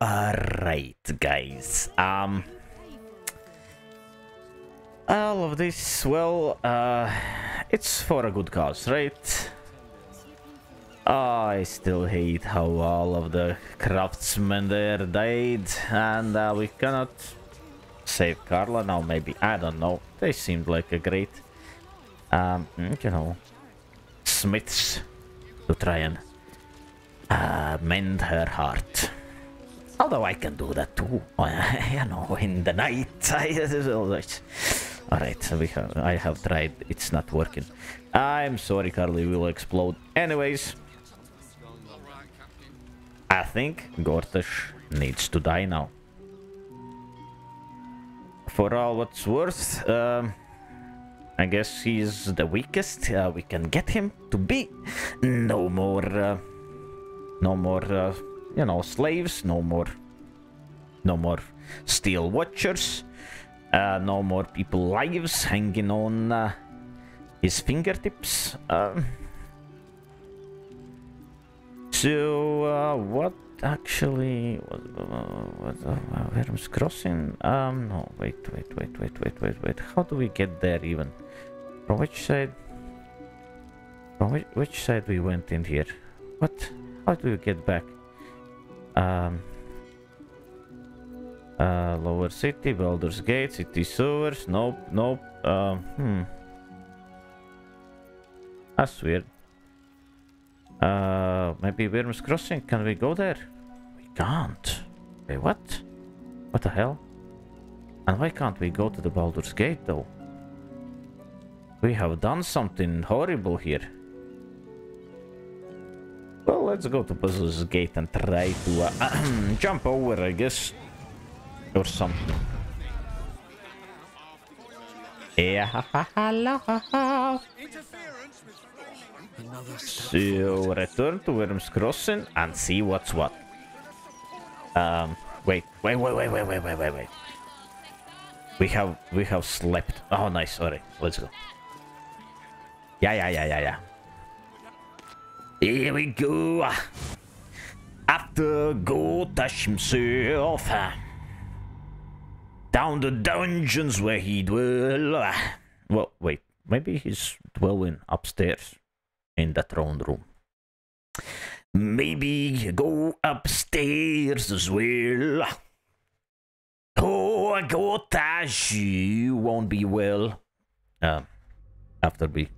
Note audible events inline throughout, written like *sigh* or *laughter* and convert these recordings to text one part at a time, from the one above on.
Alright, guys. Um... All of this, well, uh, it's for a good cause, right? I still hate how all of the craftsmen there died, and uh, we cannot save Karlach now, maybe. I don't know. They seemed like a great, um, you know, smiths to try and uh, mend her heart. Although I can do that too, you *laughs* know, in the night. *laughs* Alright, we have, I have tried, it's not working. I'm sorry, Karlach will explode. Anyways, I think Gortash needs to die now. For all what's worth, um, I guess he's the weakest. Uh, we can get him to be no more, uh, no more, uh, you know, slaves. No more, no more steel watchers. Uh, no more people lives hanging on uh, his fingertips. Um, so, uh, what actually was uh, Wyrm's Crossing? Um, no, wait, wait, wait, wait, wait, wait, wait. How do we get there even? From which side? From which, which side we went in here? What? How do we get back? Um, uh, lower city, Baldur's Gate, city sewers. Nope, nope. Um, hmm. That's weird. Uh, maybe Wyrm's Crossing. Can we go there? We can't. Wait, what? What the hell? And why can't we go to the Baldur's Gate though? We have done something horrible here. Well, let's go to Baldur's Gate and try to uh, *clears throat* jump over, I guess. Or something. Yeah. So return to Wyrm's Crossing and see what's what. Um, wait, wait, wait, wait, wait, wait, wait, wait, wait. We have we have slept. Oh, nice. Alright, let's go. Yeah, yeah, yeah, yeah, yeah. Here we go. After Gortash himself. Down the dungeons where he dwell. Well, wait. Maybe he's dwelling upstairs in the throne room. Maybe go upstairs as well. Oh, Gortash, you won't be well. Um, after we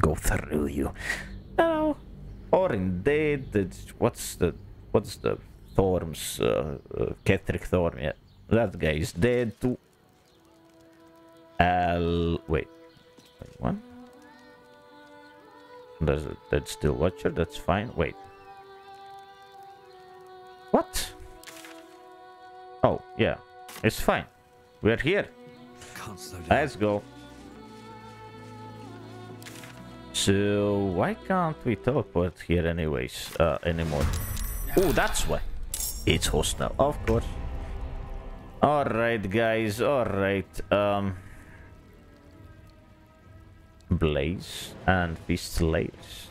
go through you. Oh, or indeed, what's the what's the Thorm's uh, uh, Ketheric Thorm? Yeah, that guy is dead too. Al wait, wait one. There's a dead steel watcher. That's fine. Wait. What? Oh yeah, it's fine. We're here. Let's go. So why can't we teleport here anyways uh, anymore? Oh, that's why. It's hostile, of course. Alright guys, alright. Um Blaze and Fist Slaves.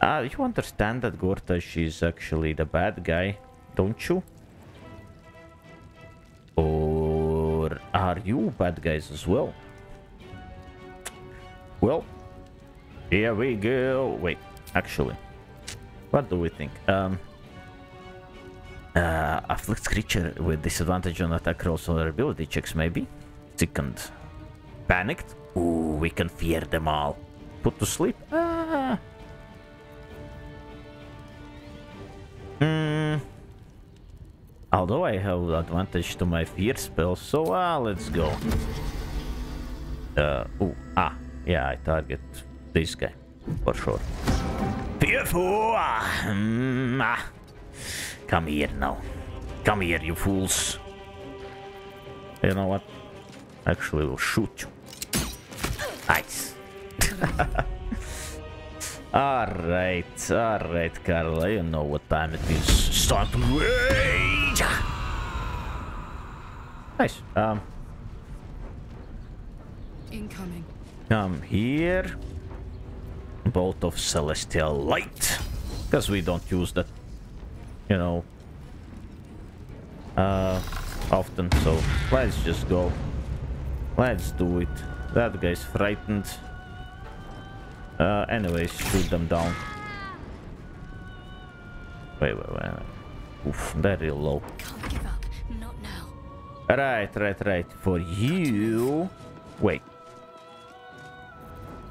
Uh, you understand that Gortash is actually the bad guy, don't you? Or are you bad guys as well? Well, here we go. Wait, actually, what do we think? Um, uh, afflict creature with disadvantage on attack rolls or ability checks, maybe. Second, panicked. Ooh, we can fear them all. Put to sleep. Ah. Hmm. Although I have advantage to my fear spell, so uh, let's go. Uh, oh, ah, yeah, I target this guy, for sure. Ah. Come here now. Come here, you fools. You know what? Actually, we'll shoot you. Nice. *laughs* alright, alright, Karlach. You know what time it is. Start to rage! Nice. Um. Incoming. Come here. Bolt of Celestial Light. Because we don't use that, you know, uh, often, so let's just go. Let's do it. That guy's frightened. Uh, anyways, shoot them down. Wait, wait, wait. Oof, they're real low. Can't give up. Not now. Right, right, right. For you... Wait.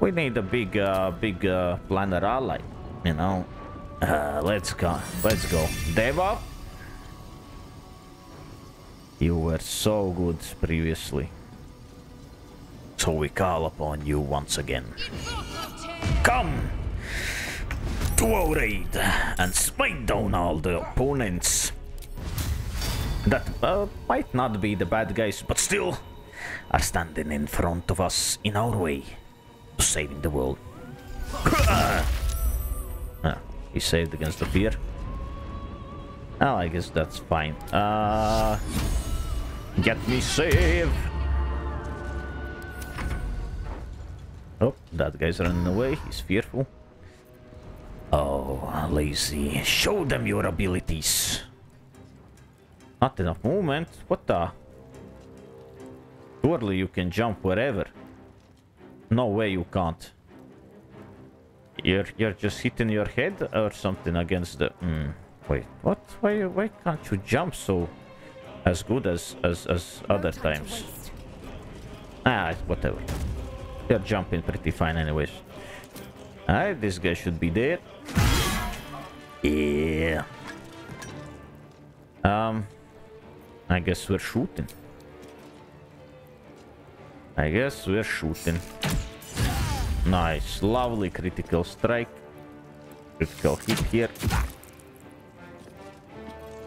We need a big, uh, big, uh, planar ally. You know? Uh, let's go. Let's go. Deva? You were so good previously. So we call upon you once again. Come! To our aid and smite down all the opponents that uh, might not be the bad guys, but still are standing in front of us in our way saving the world. ah, he saved against the fear. Oh, I guess that's fine. Uh, get me save. Oh, that guy's running away. He's fearful. Oh, Lae'zel. Show them your abilities. Not enough movement? What the? Surely you can jump wherever. No way you can't. You're you're just hitting your head or something against the. Mm, wait, what? Why why can't you jump so as good as as as other times? Ah, whatever. You're jumping pretty fine anyways. Alright, this guy should be there. Yeah. Um. I guess we're shooting. I guess we're shooting. Nice, lovely critical strike. Critical hit here.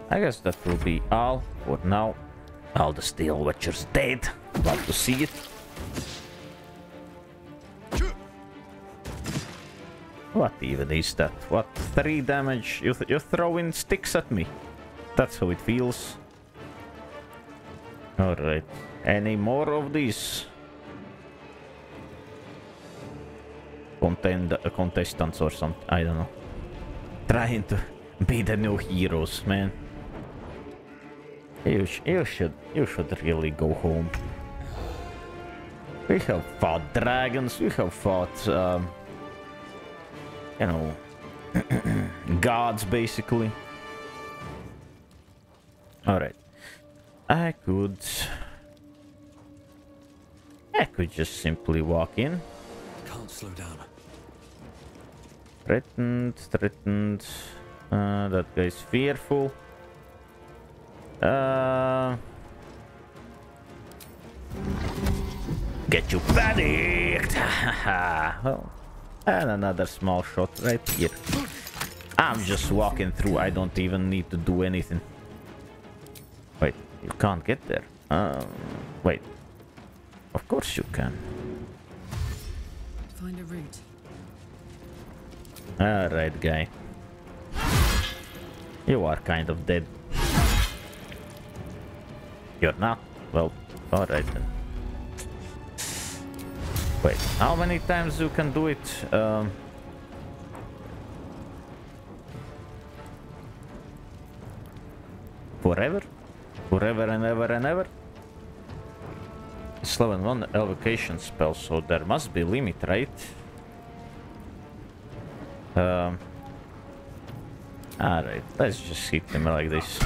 I guess that will be all for now. All the Steel Watchers dead. Love to see it. What even is that? What? Three damage? You th you're throwing sticks at me. That's how it feels. Alright. Any more of these? Contend contestants or something. I don't know. Trying to be the new heroes, man. You, sh you should you should really go home. We have fought dragons. We have fought, um, you know, *clears throat* gods basically. All right. I could... I could just simply walk in. Can't slow down. Threatened, threatened. Uh, that guy's fearful. Uh... Get you panicked! *laughs* well, and another small shot right here. I'm just walking through. I don't even need to do anything. Wait. You can't get there. Um, wait. Of course you can. Find a route. Alright, guy. You are kind of dead. You're not? Well, alright then. Wait, how many times you can do it? Um, forever? Forever and ever and ever? It's level 1 evocation spell, so there must be limit, right? Um, Alright, let's just hit him like this.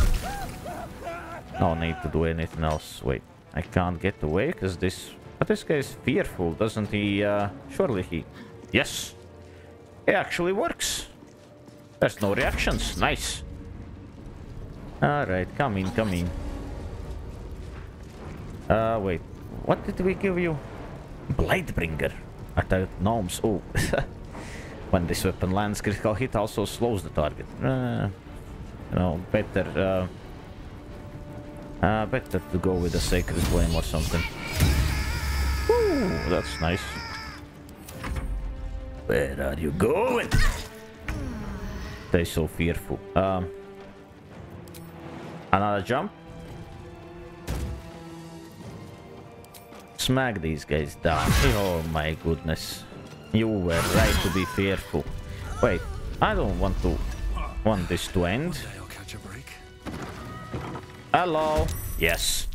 No need to do anything else. Wait, I can't get away because this... But this guy is fearful, doesn't he? Uh, surely he... Yes! It actually works! There's no reactions. Nice. Alright, come in, come in. Uh, wait. What did we give you? Blightbringer. Attack gnomes. Oh. *laughs* when this weapon lands, critical hit also slows the target. Uh, you know, better... Uh, uh, better to go with a Sacred Flame or something. Ooh, that's nice. Where are you going? They're so fearful. Um, another jump. Smack these guys down. *laughs* Oh my goodness. You were right to be fearful. Wait, I don't want to want this to end. Hello. Yes.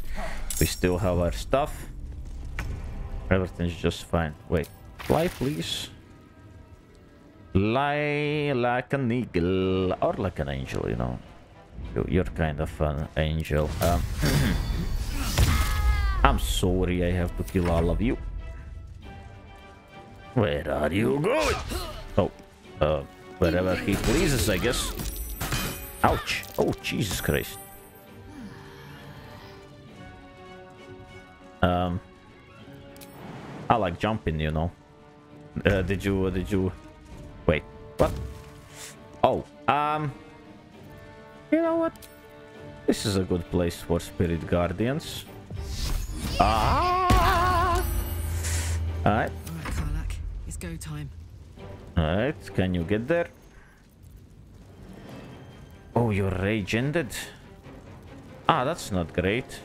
We still have our stuff. Everything's just fine. Wait. Fly, please. Fly like an eagle. Or like an angel, you know. You- You're kind of an angel. Um, *clears throat* I'm sorry I have to kill all of you. Where are you going? Oh, uh, wherever he pleases, I guess. Ouch. Oh, Jesus Christ. Um, I like jumping, you know. Uh, did you, did you... Wait, what? Oh, um... You know what? This is a good place for Spirit Guardians. Ah! Alright, it's go time. alright, can you get there? Oh, your rage ended? Ah, that's not great.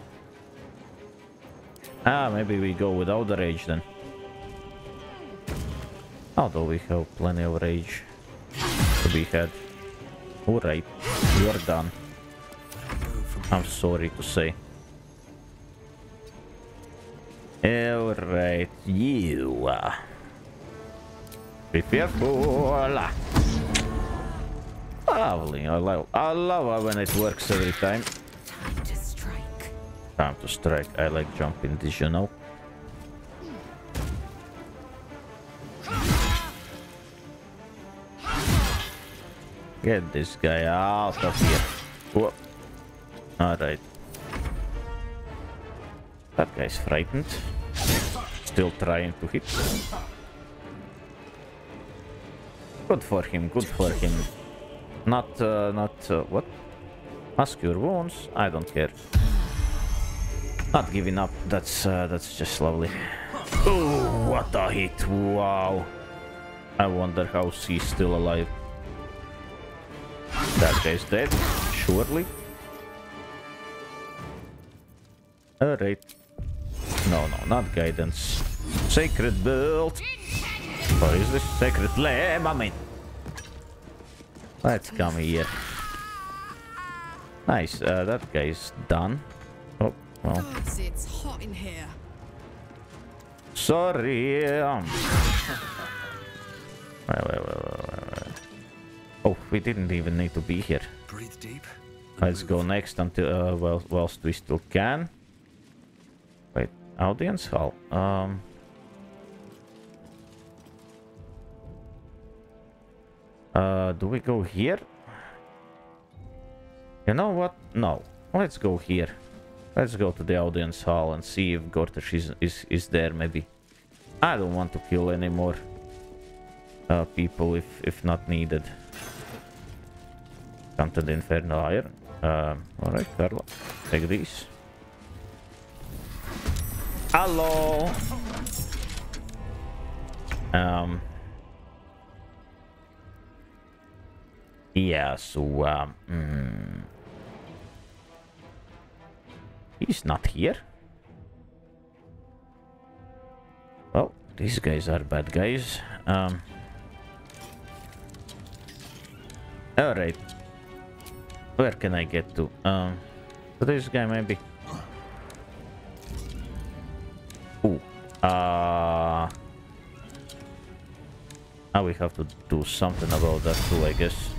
Ah, maybe we go without the rage then. Although we have plenty of rage to be had. Alright, you're done. I'm sorry to say. Alright, you. Uh, be fearful. Lovely. I love, I love when it works every time. Time to strike. Time to strike. I like jumping this, you know. Get this guy out of here. Whoa. Alright. That guy's frightened. Still trying to hit. Good for him, good for him. Not, uh, not, uh, what? Muscular wounds? I don't care. Not giving up. That's uh, that's just lovely. Oh, what a hit! Wow. I wonder how he's still alive. That guy's dead, surely. Alright. No, no, not guidance. Sacred belt. What is this? secret lamb, I mean. Let's come here. Nice, uh, that guy's done. Oh, well. Gods, it's hot in here. Sorry. Um. *laughs* Wait, wait, wait, wait, wait, wait. Oh, we didn't even need to be here. Breathe deep. Let's go next until uh, whilst we still can. Wait, audience hall. Um. Uh, do we go here? You know what? No. Let's go here. Let's go to the audience hall and see if Gortash is, is, is there, maybe. I don't want to kill any more uh, people if, if not needed. Come to the Inferno Iron. Um, Alright, Karlach. Take these. Hello! Um... Yeah, so, um... mm, he's not here. Well, these guys are bad guys. Um... Alright. Where can I get to? Um, to this guy maybe. Ooh. Uh... Now we have to do something about that too, I guess.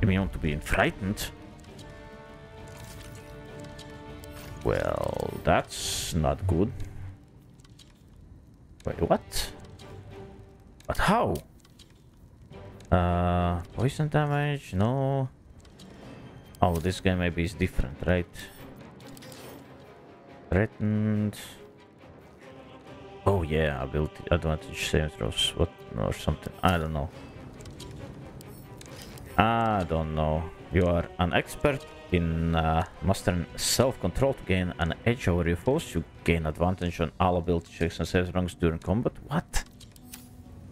Immune to being frightened. Well, that's not good. Wait, what? But how? Uh, poison damage? No. Oh, this guy maybe is different, right? Threatened. Oh yeah, ability advantage saving throws, what or something. I don't know. I don't know. You are an expert in uh, mastering self-control to gain an edge over your foes. You gain advantage on all ability checks and save runs during combat. What?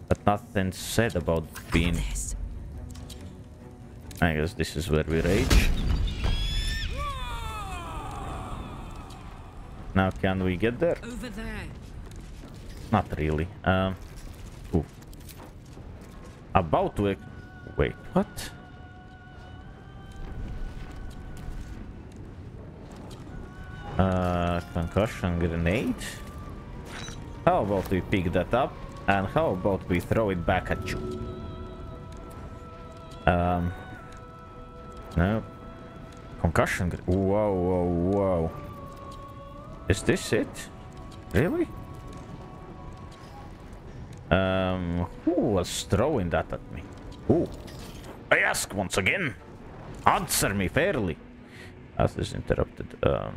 But nothing said about being. I guess this is where we rage. Now can we get there? Over there. Not really. Um, ooh. About to... Wait, what? Uh, concussion grenade? How about we pick that up? And how about we throw it back at you? Um... No. Concussion... Whoa, whoa, whoa. Is this it? Really? Um, who was throwing that at me? Who? I ask once again. Answer me fairly. As is interrupted. Um.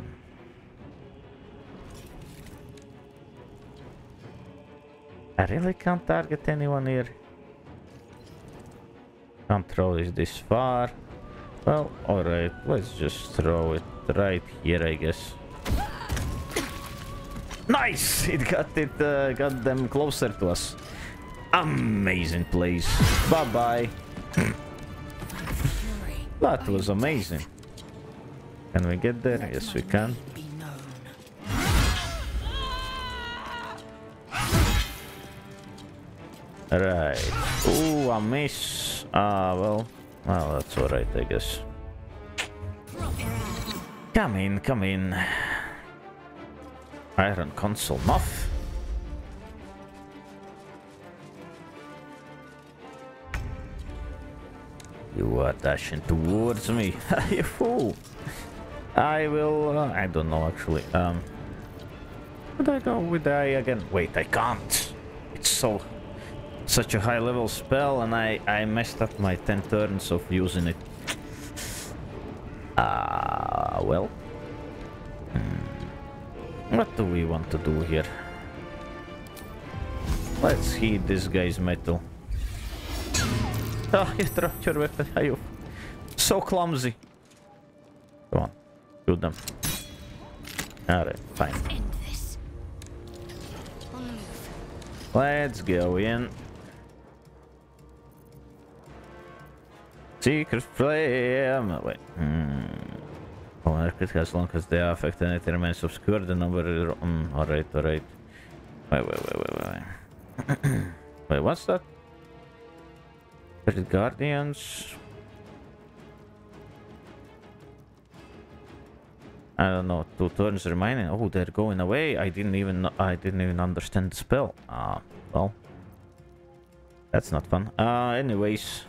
I really can't target anyone here. Can't throw this this far. Well, alright, let's just throw it right here, I guess. Nice! It got it, uh, got them closer to us. Amazing place. Bye-bye. *laughs* That was amazing. Can we get there? Yes, we can. Right. Ooh, a miss. Ah, well. Well, that's alright, I guess. Come in, come in. Iron console muff. You are dashing towards me. *laughs* you fool. I will... Uh, I don't know, actually. Um, Would I go with eye again? Wait, I can't. It's so... Such a high level spell and I, I messed up my 10 turns of using it. Ah, well. Hmm. What do we want to do here? Let's heat this guy's metal. Ah, you dropped your weapon. Are you so clumsy? Come on, shoot them. Alright, fine. End this. On the move. Let's go in. Sacred flame. Wait. Hmm. Oh, market as long as they are affected and it remains obscure, the number. Mm, alright, alright. Wait, wait, wait, wait, wait. *coughs* wait, what's that? Spirit Guardians. I don't know. Two turns remaining. Oh, they're going away. I didn't even. I didn't even understand the spell. Ah, well. That's not fun. Uh, anyways.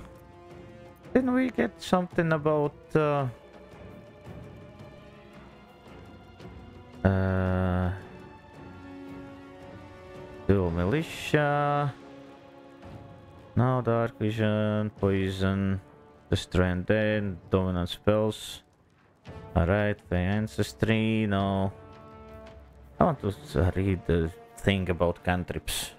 Didn't we get something about? Uh, uh, dual militia. No dark vision, poison, destroy and dead, dominant spells. Alright, the ancestry, no. I want to read the thing about cantrips.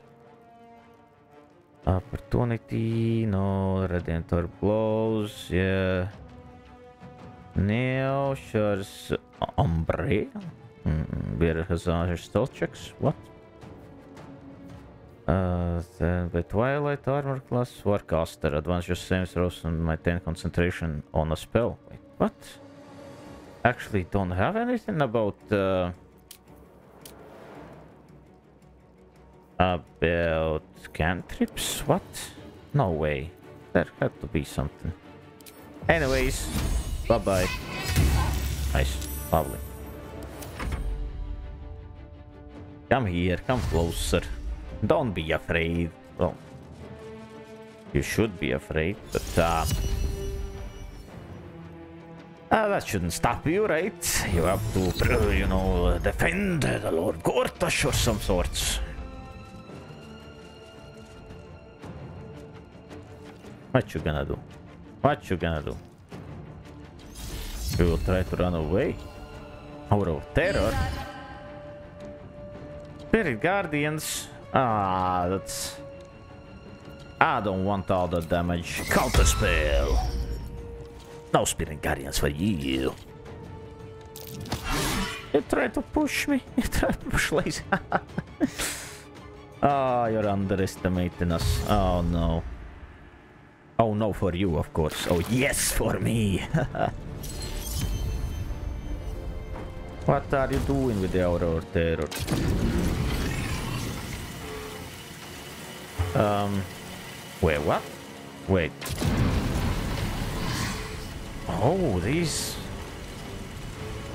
Opportunity, no. Radiant Orb blows, yeah. Neo shares Ombre. Mm, Beer has uh, stealth checks. What? Uh, then the Twilight Armor class Warcaster. Advance your same throws and maintain concentration on a spell. Wait, what? Actually, don't have anything about uh, about cantrips. What? No way. There had to be something. Anyways, bye bye. Nice, lovely. Come here, come closer. Don't be afraid. Well, you should be afraid, but uh, uh, that shouldn't stop you, right? You have to, uh, you know, defend the Lord Gortash or some sorts. What you gonna do? What you gonna do? You will try to run away? Out of terror? Spirit Guardians? Ah, that's... I don't want all the damage. Counter spell. No Spirit Guardians for you. You try to push me. *laughs* You try to push Lae'zel. *laughs* Ah, you're underestimating us. Oh no. Oh no for you, of course. Oh yes for me. *laughs* what are you doing with the Aura of Terror? Um, wait, what? Wait. Oh, these...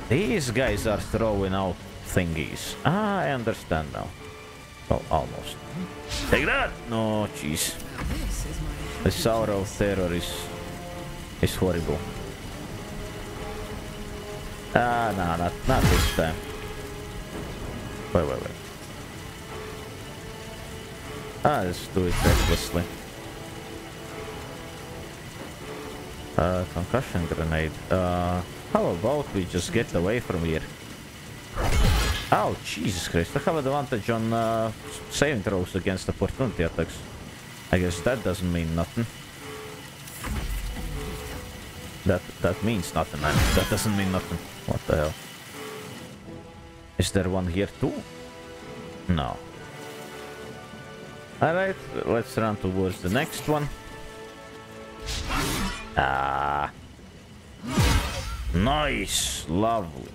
These guys are throwing out thingies. Ah, I understand now. Well, almost. Take that! No, jeez. The sour of terror is is horrible. Ah, no, not not this time. Wait, wait, wait. Ah, let's do it recklessly. Uh, concussion grenade. Uh, how about we just get away from here? Oh, Jesus Christ. I have advantage on uh, saving throws against opportunity attacks. I guess that doesn't mean nothing. That that means nothing, man. That doesn't mean nothing. What the hell? Is there one here too? No. Alright, let's run towards the next one. Ah. Nice. Lovely.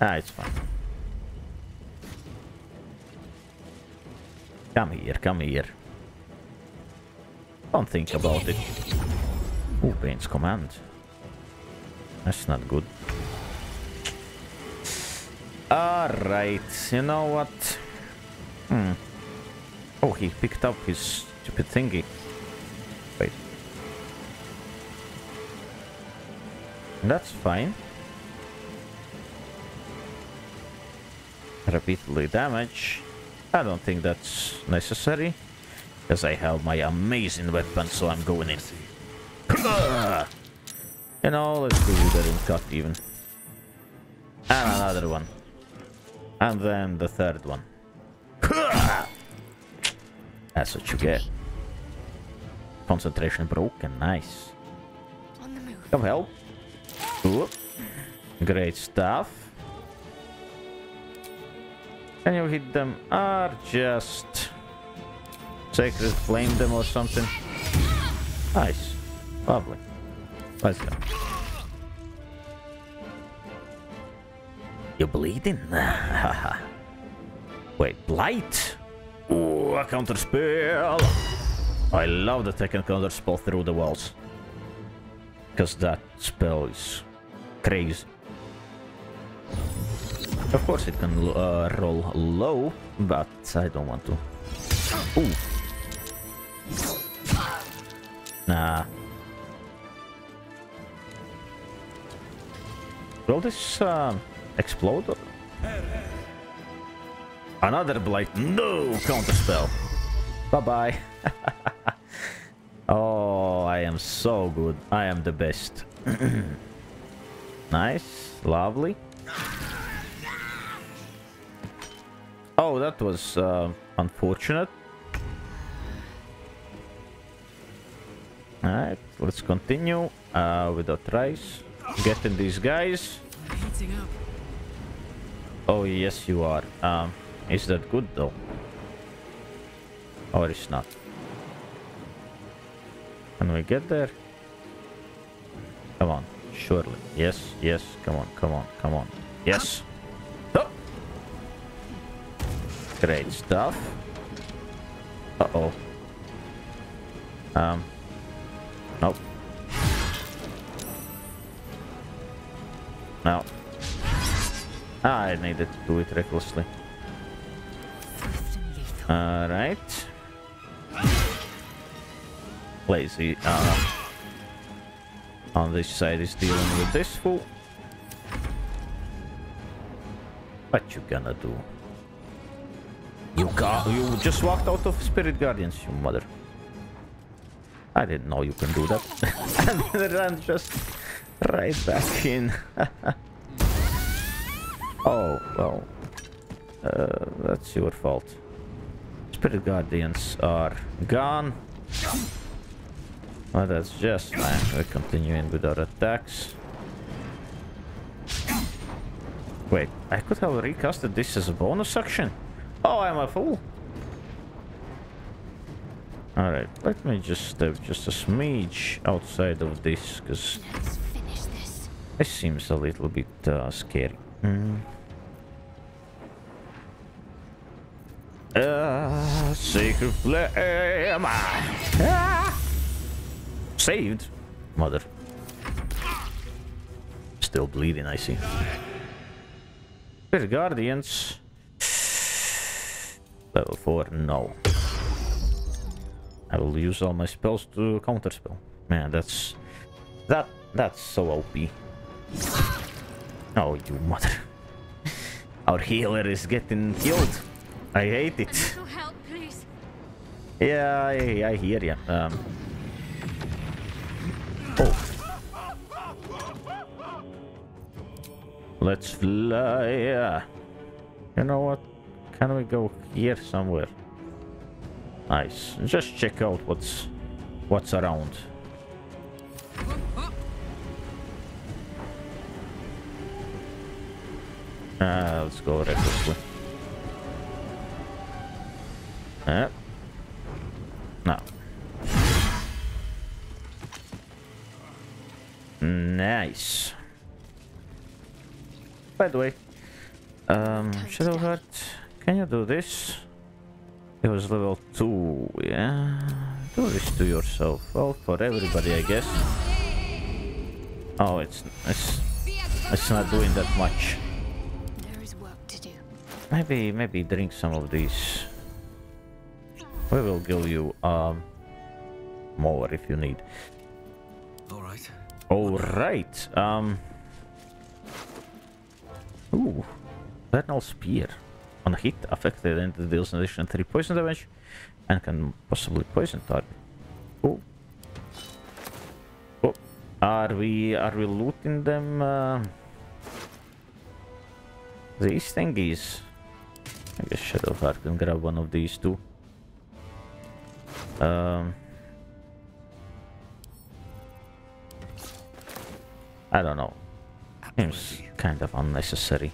Ah, it's fine. Come here, come here. Don't think about it. Ooh, Bane's command. That's not good. Alright, you know what? Hmm. Oh, he picked up his stupid thingy. Wait. That's fine. Repeatedly damage. I don't think that's necessary. Because I have my amazing weapon, so I'm going in. *laughs* you know, let's do that in cut even. And another one. And then the third one. *laughs* That's what you get. Concentration broken, nice. Come help. Ooh. Great stuff. Can you hit them? Or just sacred flame them or something? Nice. Lovely. Let's go. You're bleeding? *laughs* Wait, blight? Ooh, a counter spell! I love I can counter spell through the walls. Because that spell is crazy. Of course it can uh, roll low, but I don't want to. Ooh. Nah. Will this um, explode? Another blight. No counter spell. Bye bye. *laughs* oh, I am so good. I am the best. *clears throat* nice, lovely. Oh, that was uh, unfortunate. Alright, let's continue uh, with the tries. Getting these guys. Oh, yes, you are. Um, is that good, though? Or it's not? Can we get there? Come on, surely. Yes, yes, come on, come on, come on. Yes! Oh. Great stuff. Uh-oh. Um. Nope. No. Ah, I needed to do it recklessly. Alright. Lae'zel uh, on this side is dealing with this fool. What you gonna do? You got you just walked out of Spirit Guardians, you mother. I didn't know you can do that. and then ran just right back in. *laughs* oh, well. Uh, that's your fault. Spirit Guardians are gone. Well, that's just fine. We're continuing with our attacks. Wait, I could have recasted this as a bonus action? Oh, I'm a fool. Alright, let me just step just a smidge outside of this, because this. this seems a little bit uh, scary. Mm. Sacred flame. Ah. Saved, mother. Still bleeding, I see. Spirit Guardians. Level 4, no. I will use all my spells to counterspell. Man, that's... That, that's so OP. Oh, you mother. *laughs* Our healer is getting killed. I hate it. Help. Yeah, I, I hear ya. Um. Oh. Let's fly. yeah. You know what? Can we go here somewhere? Nice. Just check out what's what's around. Ah, let's go recklessly. Eh. No. Nice. By the way, um, Shadowheart, can you do this? It was level 2, yeah? Do this to yourself. Well, for everybody, I guess. Oh, it's, it's, it's not doing that much. There is work to do. Maybe, maybe drink some of these. We will give you, um, more if you need. All right. Alright, um... Ooh, Vernal Spear. On hit, affected entity deals an additional 3 poison damage and can possibly poison target. Oh. Oh. Are we are we looting them? Uh, these thingies. I guess Shadowheart can grab one of these too. Um I don't know. Seems kind of unnecessary.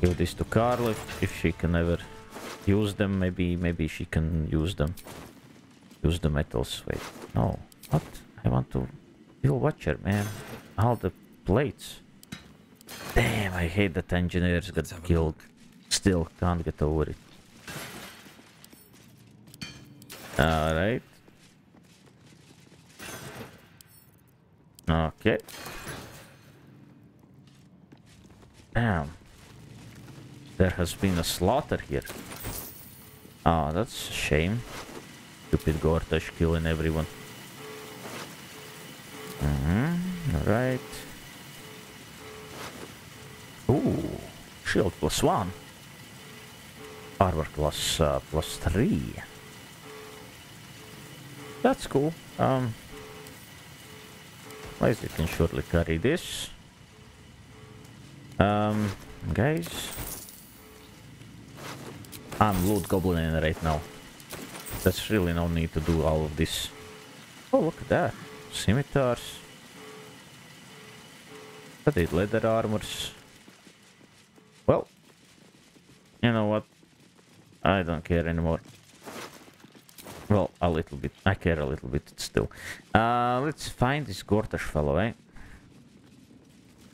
Give this to Karlach if, if she can ever use them. Maybe maybe she can use them. Use the metals. Wait, no. What? I want to kill Watcher, man. All the plates. Damn, I hate that engineers got Let's have a killed. Still can't get over it. Alright. Okay. Damn. There has been a slaughter here. Oh, that's a shame. Stupid Gortash killing everyone. Mm-hmm. Alright. Ooh. Shield plus one. Armor plus, uh, plus three. That's cool. Um, Lae'zel can surely carry this. Um, guys. I'm loot goblin right now. There's really no need to do all of this. Oh, look at that. Scimitars. But it leather armors. Well, you know what? I don't care anymore. Well, a little bit. I care a little bit still. Uh, let's find this Gortash fellow, eh?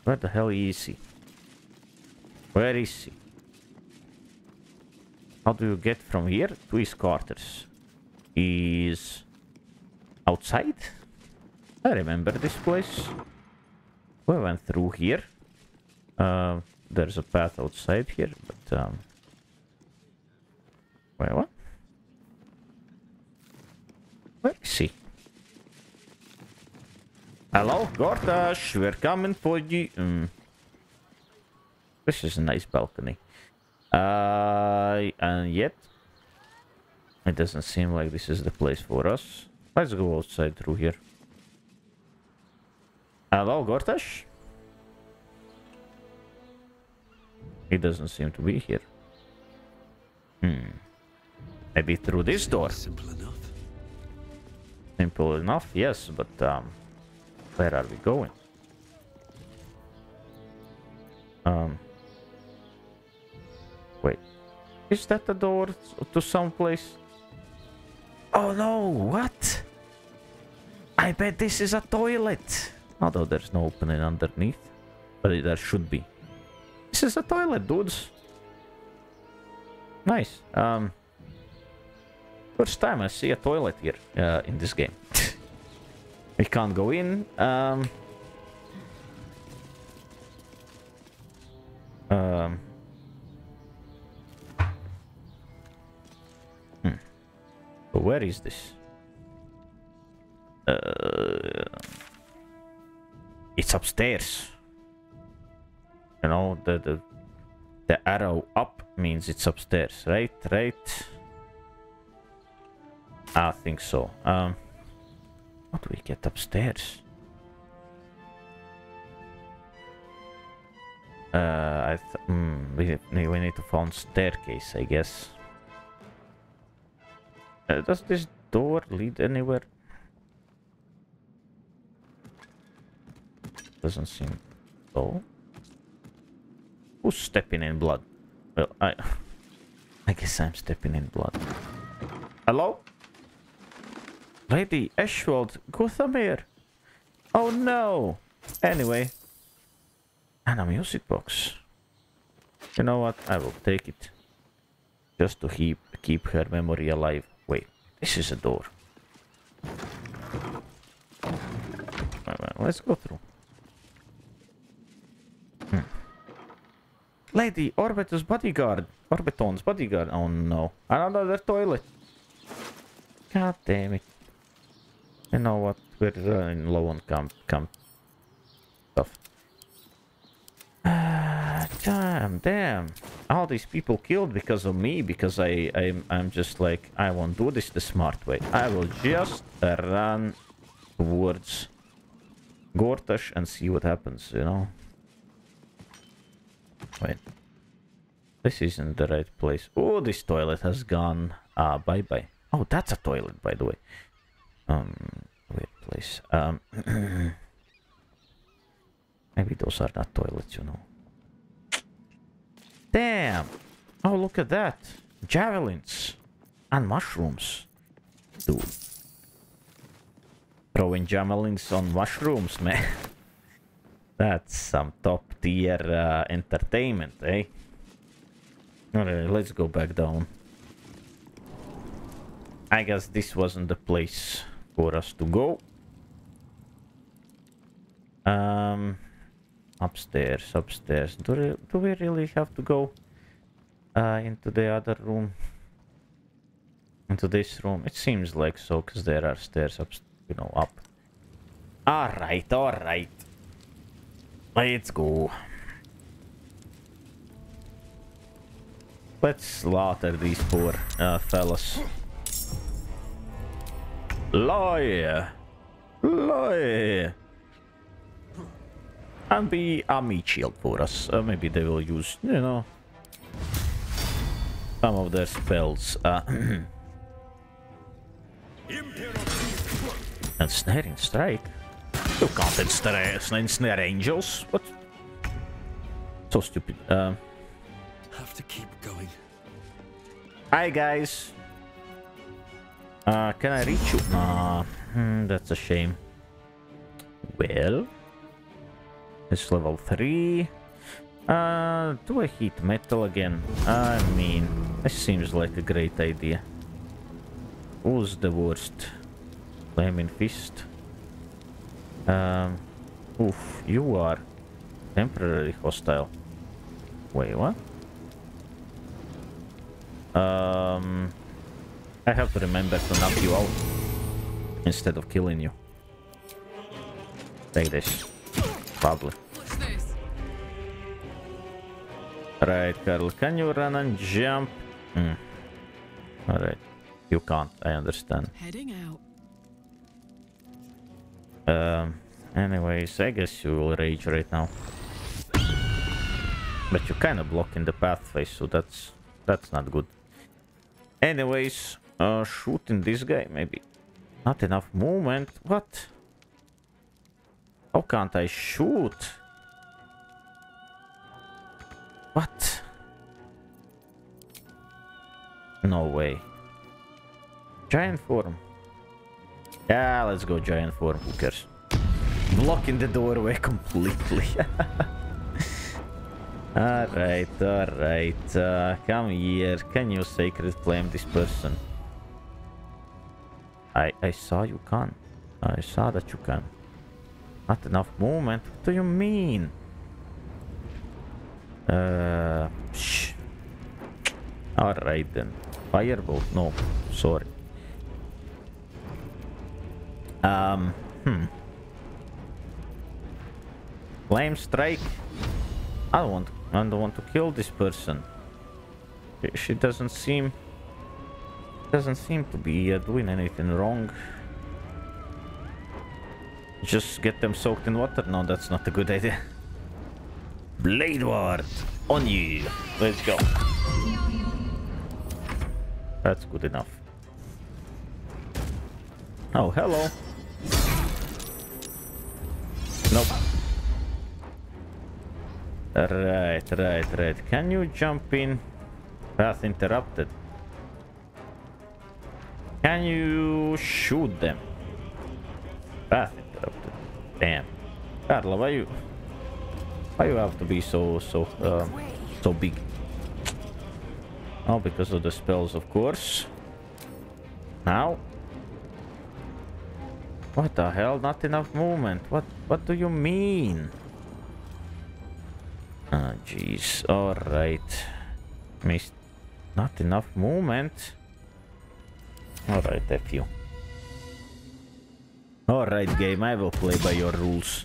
Where the hell is he? Where is he? How do you get from here to his quarters? He's outside? I remember this place. We went through here. Uh, there's a path outside here, but um. Wait, what? Where is he? Hello, Gortash, we're coming for you. Mm. This is a nice balcony. Uh, and yet, it doesn't seem like this is the place for us. Let's go outside through here. Hello, Gortash? He doesn't seem to be here. Hmm. Maybe through this door. Simple enough. Simple enough, yes, but um, where are we going? Um, wait, is that the door to some place? Oh no, what? I bet this is a toilet. Although there's no opening underneath, but there should be. This is a toilet, dudes. Nice. Um, First time I see a toilet here uh, in this game. *laughs* we can't go in. Um, um, hmm. Where is this? Uh, it's upstairs. You know, the, the, the arrow up means it's upstairs, right? Right? I think so. Um, how do we get upstairs? Uh, I mm, we, we need to find staircase, I guess. Uh, does this door lead anywhere? Doesn't seem so. Who's stepping in blood? Well, I... *laughs* I guess I'm stepping in blood. Hello? Lady Ashwold Guthamir! Oh no! Anyway. And a music box. You know what? I will take it. Just to keep, keep her memory alive. Wait, this is a door. Let's go through. Hmm. Lady Orbitus bodyguard. Orbiton's bodyguard. Oh no. Another toilet. God damn it. You know what? We're running low on camp, camp stuff. *sighs* Damn, damn. All these people killed because of me, because I, I'm, I'm just like, I won't do this the smart way. I will just run towards Gortash and see what happens, you know? Wait. This isn't the right place. Oh, this toilet has gone. Ah, bye-bye. Oh, that's a toilet, by the way. Um, weird place. Um, *clears throat* maybe those are not toilets, you know. Damn! Oh, look at that. Javelins. And mushrooms. Dude. Throwing javelins on mushrooms, *laughs* man. That's some top tier uh, entertainment, eh? Alright, let's go back down. I guess this wasn't the place for us to go. Um, upstairs, upstairs. Do, we, do we really have to go uh, into the other room? Into this room? It seems like so, because there are stairs up, you know, up. Alright, alright. Let's go. Let's slaughter these poor uh, fellas. Lie! Lie! And be a meat shield for us. Uh, maybe they will use, you know, some of their spells. Uh, *clears throat* and snaring strike. You can't ensnare, ensnare angels. What? So stupid. Um. Have to keep going. Hi guys. Uh, can I reach you? Ah, that's a shame. Well, it's level three. Uh, do I hit metal again? I mean, this seems like a great idea. Who's the worst? Flaming fist. Um, oof, you are temporarily hostile. Wait, what? Um, I have to remember to knock you out instead of killing you. Take this. Probably. Right, Carl, can you run and jump? Hmm. Alright. You can't, I understand. Heading out. Um, anyways, I guess you will rage right now. But you're kind of blocking the pathway, so that's that's not good. Anyways, uh, shooting this guy, maybe. Not enough movement. What? How can't I shoot? What? No way. Giant form. Yeah, let's go giant form. Who cares? Blocking the doorway *laughs* completely. *laughs* alright, alright. Uh, come here. Can you sacred flame this person? I I saw you can. I saw that you can. Not enough movement. What do you mean? Uh, shh. Alright then. Firebolt. No, sorry. Um, hmm. Flame strike. I don't want. I don't want to kill this person. She- She doesn't seem. Doesn't seem to be uh, doing anything wrong. Just get them soaked in water? No, that's not a good idea. Blade Ward on you. Let's go. That's good enough. Oh, hello. Nope. Right, right, right. Can you jump in? Path interrupted. Can you shoot them? Path interrupted. Damn. Carla, why you... Why you have to be so, so, um, so big? Oh, because of the spells, of course. Now? What the hell? Not enough movement. What, what do you mean? Ah, jeez. Alright. Missed. Not enough movement. Alright, F you. Alright, game. I will play by your rules.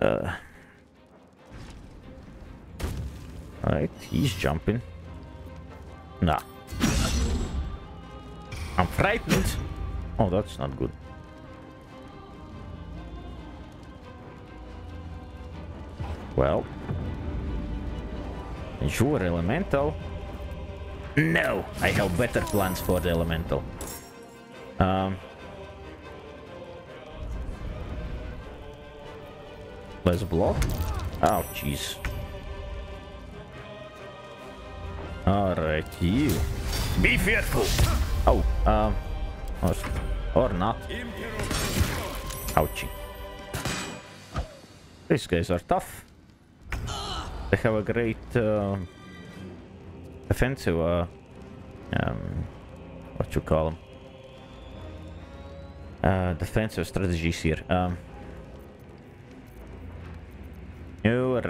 Uh. Alright, he's jumping. Nah. I'm frightened. Oh, that's not good. Well. Sure, elemental. No, I have better plans for the elemental. Um. Let's block. Oh, jeez. Alright, you. Be fearful. Oh, um, or, or not. Ouchie. These guys are tough. They have a great uh, offensive. Uh, um, what you call them? Uh, defensive strategies here. Um, you're.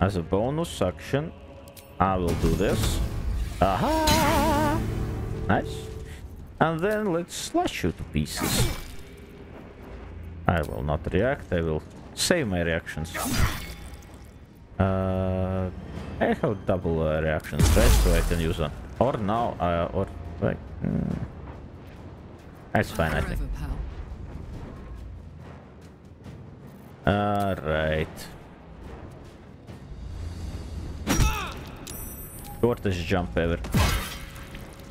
As a bonus action, I will do this. Aha! Nice. And then let's slash you to pieces. I will not react, I will save my reactions. Uh, I have double uh, reactions, right? So I can use one. Or now, uh, or... like. Mm. That's fine, I think. Alright. Shortest jump ever.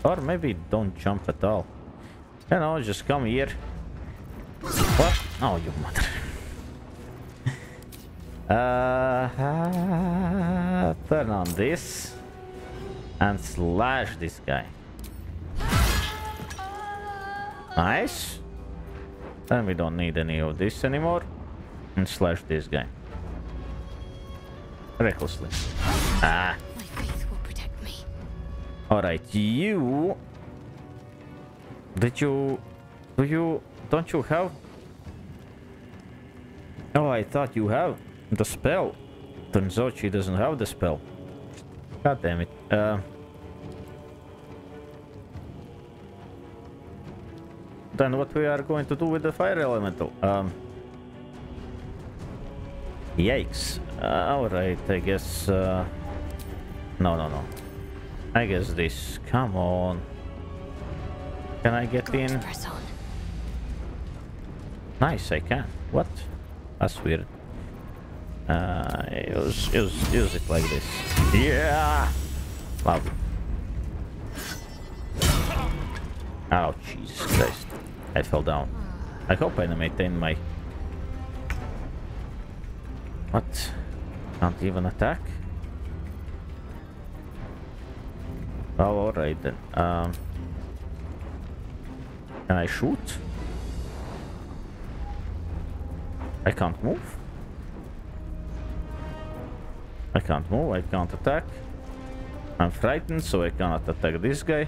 Or maybe don't jump at all. You know, just come here. What? Oh, you mother. Uh, turn on this. And slash this guy. Nice. Then we don't need any of this anymore. And slash this guy. Recklessly. Ah. My faith will protect me. Alright, you... Did you... Do you... Don't you have... Oh, I thought you have the spell. Turns out she doesn't have the spell. God damn it. Uh... Then what we are going to do with the fire elemental? Um... Yikes. Uh, Alright, I guess... Uh... No, no, no. I guess this. Come on. Can I get in? Nice, I can. What? That's weird. Uh, use, use, use it like this. Yeah! Love. Oh, Jesus Christ. I fell down. I hope I maintain my... What? Can't even attack? Oh, alright then. Um, can I shoot? I can't move. I can't move, I can't attack. I'm frightened, so I cannot attack this guy.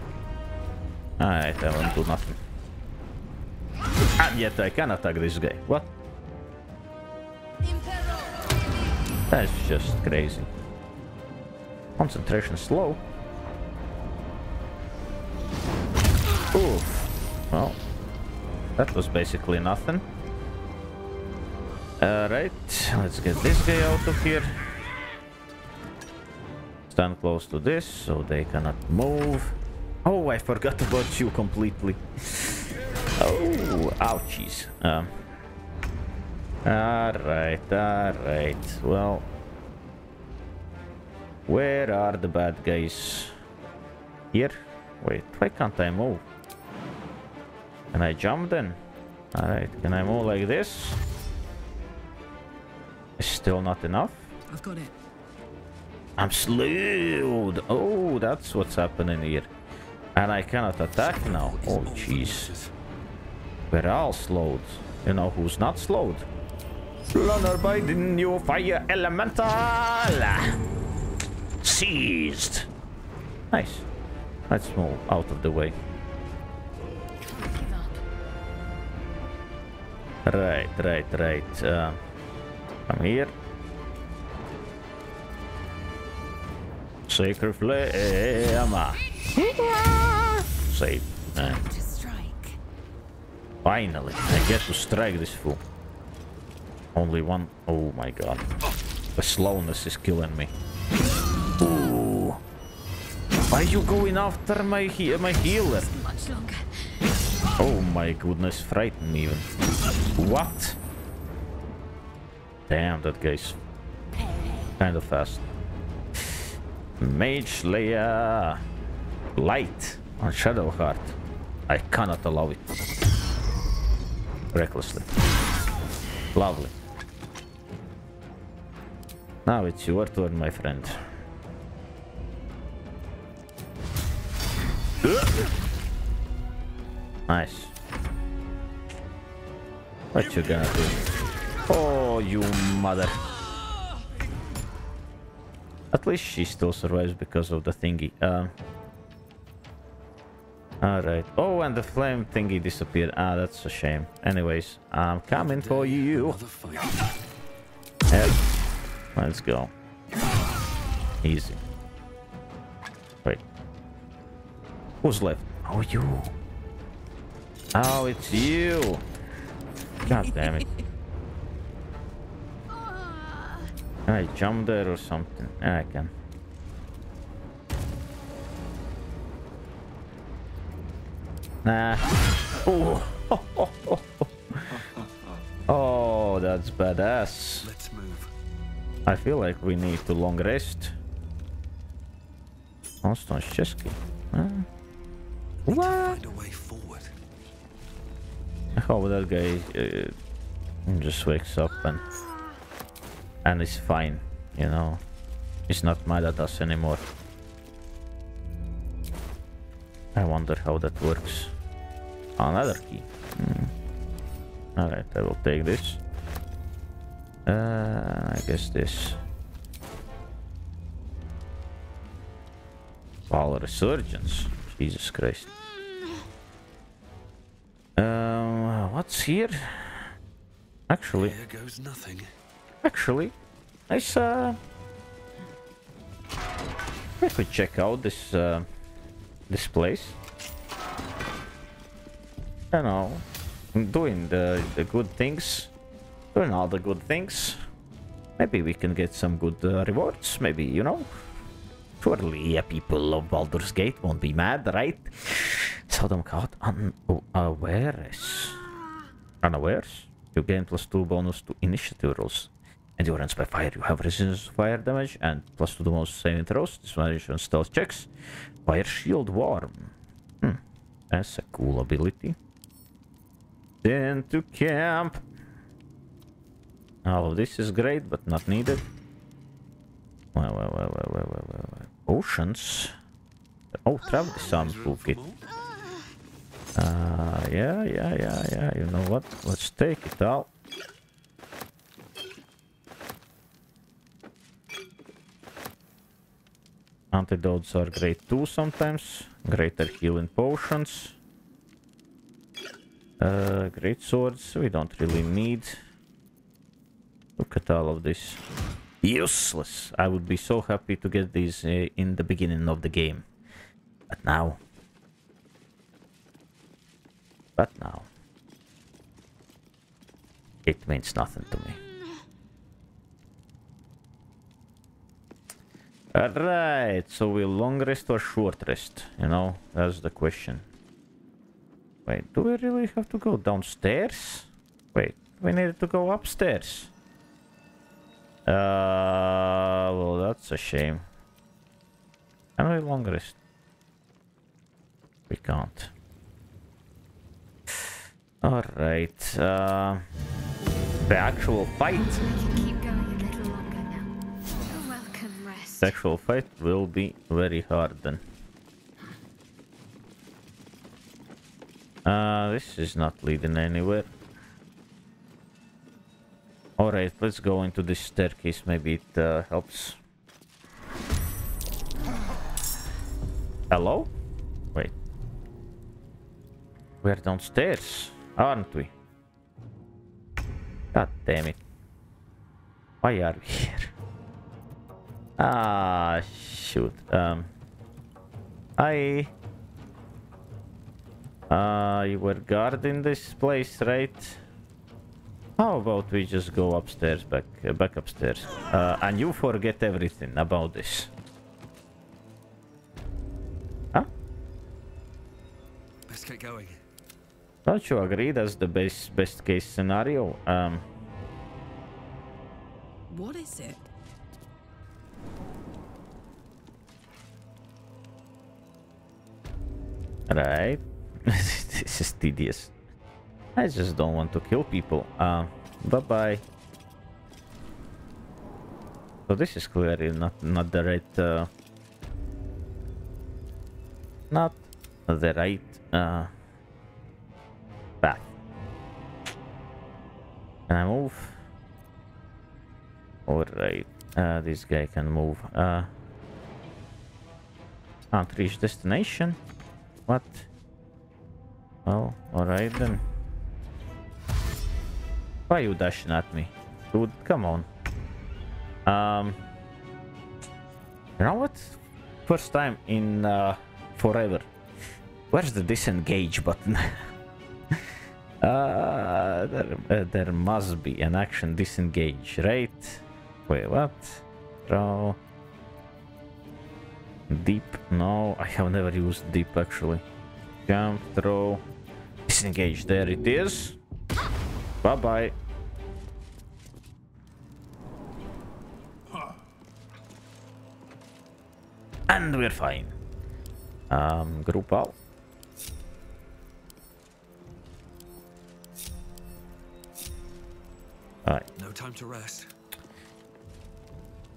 Alright, I won't do nothing. And yet I can attack this guy. What? That's just crazy. Concentration slow. Oof. Well, that was basically nothing. Alright, let's get this guy out of here. Stand close to this so they cannot move. Oh, I forgot about you completely. *laughs* oh, ouchies. Um, alright, alright. Well, where are the bad guys? Here? Wait, why can't I move? Can I jump then? Alright, can I move like this? Still not enough. I've got it. I'm slowed. Oh, that's what's happening here. And I cannot attack now. Oh, jeez. We're all slowed. You know who's not slowed? Runner by the new fire elemental. Seized. Nice. Let's move out of the way. Right, right, right. Uh, come here. Sacred flame. Ah. Save. Man. To strike. Finally, I get to strike this fool. Only one. Oh my god. The slowness is killing me. Ooh. Why you going after my he my healer? Oh my goodness, frightened me even. What? Damn, that guy's kind of fast. Mage Slayer. Light on Shadowheart. I cannot allow it. Recklessly. Lovely. Now it's your turn, my friend. Nice. What you gonna do? Oh, you mother. At least she still survives because of the thingy. Um. Alright. Oh, and the flame thingy disappeared. Ah, that's a shame. Anyways, I'm coming for you. Yep. Let's go. Easy. Wait. Who's left? Oh, you. Oh, it's you. God damn it. *laughs* Can I jump there or something? Yeah, I can. Nah. Oh. *laughs* oh, that's badass. Let's move. I feel like we need to long rest. Constant Chesky. Huh? What? Find a way forward. I hope that guy uh, just wakes up and and it's fine, you know. He's not mad at us anymore. I wonder how that works. Another key. Hmm. Alright, I will take this. Uh, I guess this. Power resurgence. Jesus Christ. Um, what's here? Actually, Here goes nothing. Actually, nice. Uh, I could check out this uh, this place. You know, I'm doing the the good things, doing all the good things. Maybe we can get some good uh, rewards. Maybe you know. Surely, uh, people of Baldur's Gate won't be mad, right? Seldom caught unawares. Unawares? You gain plus 2 bonus to initiative rolls. Endurance by fire. You have resistance to fire damage and plus 2 to the most saving throws. Disadvantage stealth checks. Fire shield warm. Hmm. That's a cool ability. Then to camp. Of this is great, but not needed. Well, well, well, well, well, well, well, well. Oceans. Oh, travel room toolkit. Uh, yeah, yeah, yeah, yeah. You know what? Let's take it out. Antidotes are great too sometimes. Greater healing potions. Uh, great swords we don't really need. Look at all of this. Useless. I would be so happy to get these uh, in the beginning of the game. But now, But now. It means nothing to me. Alright, so we long rest or short rest? You know, that's the question. Wait, do we really have to go downstairs? Wait, we need to go upstairs. Uh, well, that's a shame. Can we long rest? We can't. Alright, uh, the actual fight. Actual fight will be very hard then. Uh, this is not leading anywhere. Alright, let's go into this staircase. Maybe it uh, helps. Hello? Wait. We're downstairs, aren't we? God damn it. Why are we here? Ah, shoot. Um, hi. Uh, you were guarding this place, right? How about we just go upstairs, back, uh, back upstairs, uh, and you forget everything about this. Huh? Let's get going. Don't you agree that's the best best case scenario? Um, What is it? Right. *laughs* this is tedious. I just don't want to kill people. Uh, bye bye. So this is clearly not not the right. Uh, not the right uh, path. Can I move? Alright, uh, this guy can move. Uh, can't reach destination. What? Oh, alright then. Why are you dashing at me? Dude, come on. Um, you know what? First time in uh, forever. Where's the disengage button? *laughs* uh, there, uh, there must be an action disengage, right? Wait, what? Throw. Deep? No, I have never used deep actually. Jump, throw, disengage. There it is. Bye bye. And we're fine. Um, group out. Alright. No time to rest.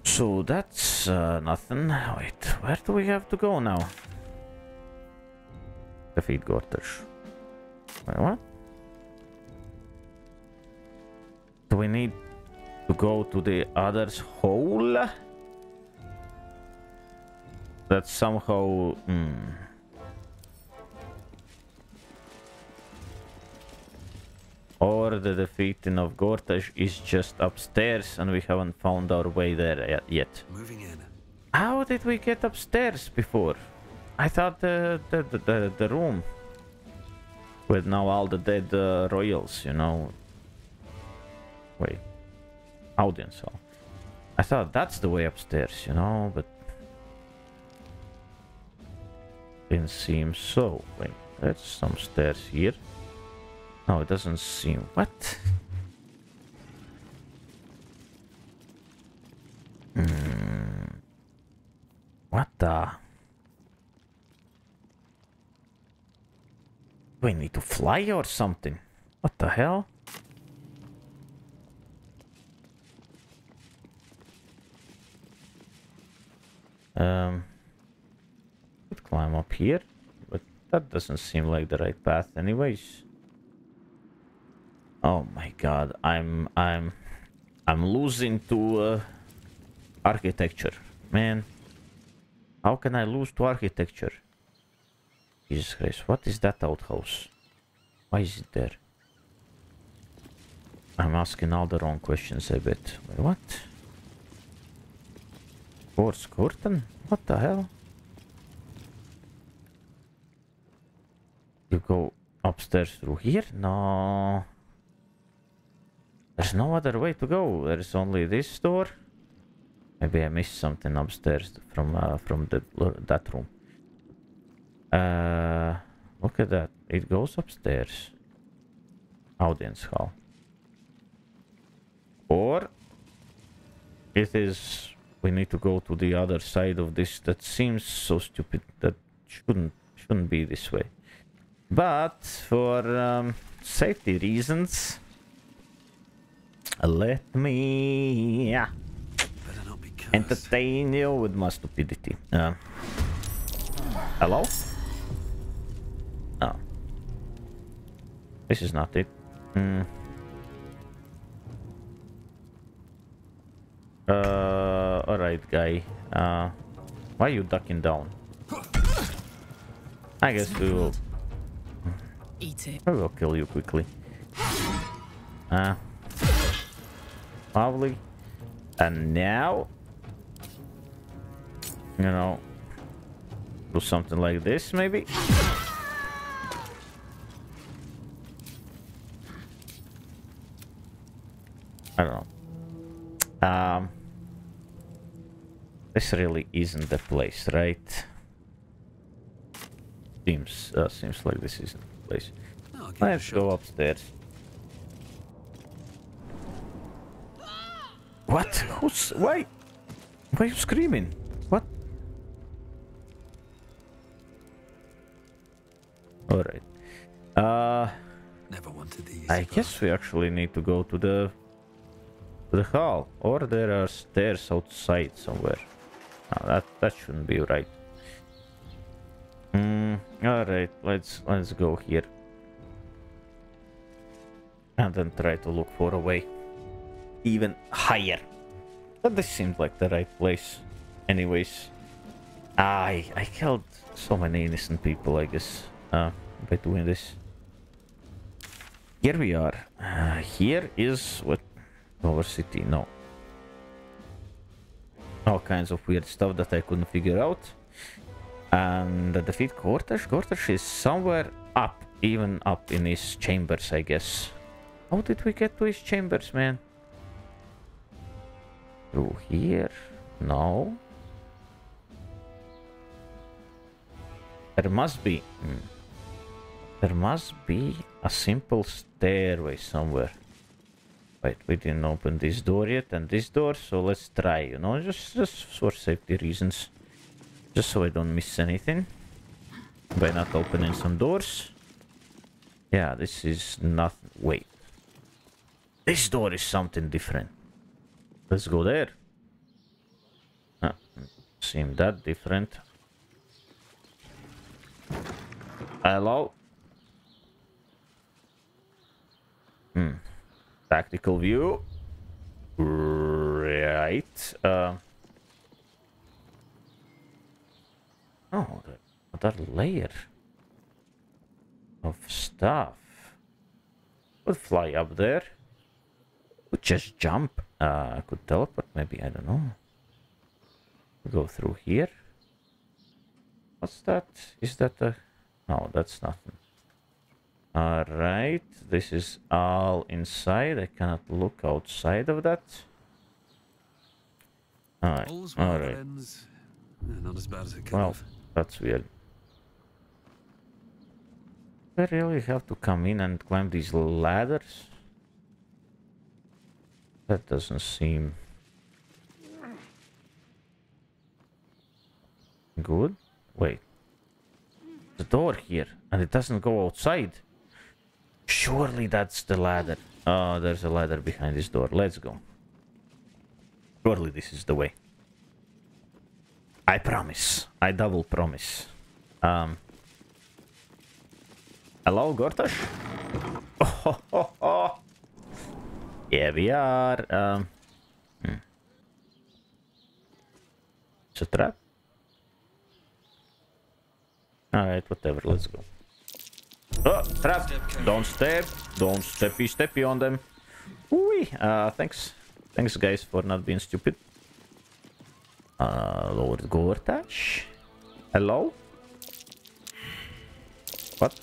So that's uh, nothing. Wait, where do we have to go now? Defeat Gortash. Wait, what? Do we need to go to the other's hole? That's somehow... Hmm. Or the defeating of Gortash is just upstairs and we haven't found our way there yet-. Moving in. How did we get upstairs before? I thought the the the, the, the room with now all the dead uh, royals, you know. Wait, audience hall. I thought that's the way upstairs, you know, but didn't seem so. Wait, there's some stairs here. No, it doesn't seem. What? Hmm. What the? Do we need to fly or something? What the hell? Um, could climb up here, but that doesn't seem like the right path anyways. Oh my god, I'm I'm I'm losing to uh, architecture, man. How can I lose to architecture? Jesus Christ, what is that outhouse? Why is it there? I'm asking all the wrong questions, I bet. Wait, what? Force curtain? What the hell? You go upstairs through here? No. There's no other way to go. There's only this door. Maybe I missed something upstairs from uh, from the that room. Uh, look at that. It goes upstairs. Audience hall. Or it is we need to go to the other side of this. That seems so stupid. That shouldn't shouldn't be this way. But for um, safety reasons, let me yeah, Better not be entertain you with my stupidity. Uh, hello? Oh. This is not it. Hmm. Uh, alright, guy. Uh, why are you ducking down? I guess we will, Eat it. I will kill you quickly. Ah. Lovely. And now, you know, do something like this, maybe? I don't know. Um, this really isn't the place, right? Seems uh, seems like this isn't the place. Let's go upstairs. Who's why? Why are you screaming? What? All right. Uh, Never wanted these. I guess we actually need to go to the to the hall, or there are stairs outside somewhere. No, that that shouldn't be right. Hmm. All right. Let's let's go here, and then try to look for a way even higher. But this seems like the right place. Anyways, I I killed so many innocent people. I guess uh, by doing this. Here we are. Uh, here is what our city. No. All kinds of weird stuff that I couldn't figure out. And the defeat Gortash. Gortash is somewhere up, even up in his chambers, I guess. How did we get to his chambers, man? Through here? No. There must be. hmm. There must be a simple stairway somewhere. Wait, we didn't open this door yet and this door, so let's try, you know, just, just for safety reasons. Just so I don't miss anything. By not opening some doors. Yeah, this is not... Wait. This door is something different. Let's go there. Ah, seem that different. Hello? Hmm. Tactical view. Right. Uh. Oh, the- another layer of stuff. Could fly up there. Could just jump. Uh, could teleport maybe. I don't know. Go through here. What's that? Is that a... No, that's nothing. Alright, this is all inside. I cannot look outside of that. Alright, All's well that alright. Not as bad as it could Well, have. that's weird. I really have to come in and climb these ladders? That doesn't seem... Good? Wait. The door here, and it doesn't go outside. Surely that's the ladder. Oh, there's a ladder behind this door. Let's go. Surely this is the way. I promise. I double promise. Um. Hello, Gortash? *laughs* Oh. Here we are. Um. Hmm. It's a trap. Alright, whatever, let's go. Oh, trap! Don't step! Don't steppy steppy on them. Ooh, uh, thanks. Thanks, guys, for not being stupid. Uh, Lord Gortash? Hello? What?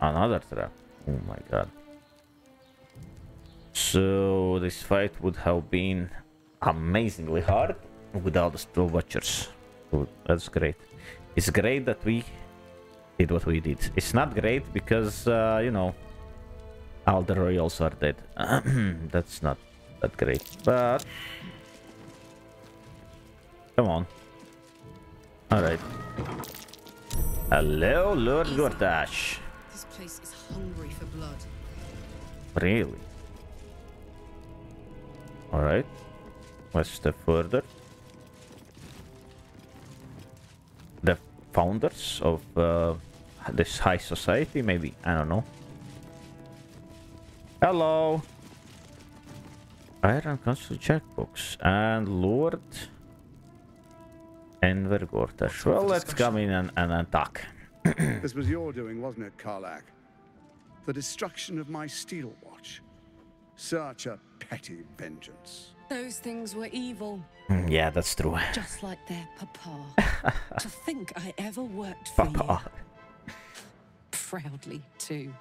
Another trap. Oh my god. So this fight would have been amazingly hard without the Steel Watchers. So that's great. It's great that we did what we did. It's not great because, uh, you know, all the royals are dead. *clears throat* that's not that great. But... Come on. Alright. Hello, Lord Gortash. This place is hungry for blood. Really? Alright. Let's step further. The founders of uh, this high society, maybe? I don't know. Hello! Iron Council checkbooks and Lord Enver Gortash. Well, let's come in and, and attack. *clears throat* This was your doing, wasn't it, Karlach? The destruction of my steel watch. Such a petty vengeance. Those things were evil, Mm, yeah, that's true. just like their papa. *laughs* to think I ever worked for Papa. you. Proudly, too.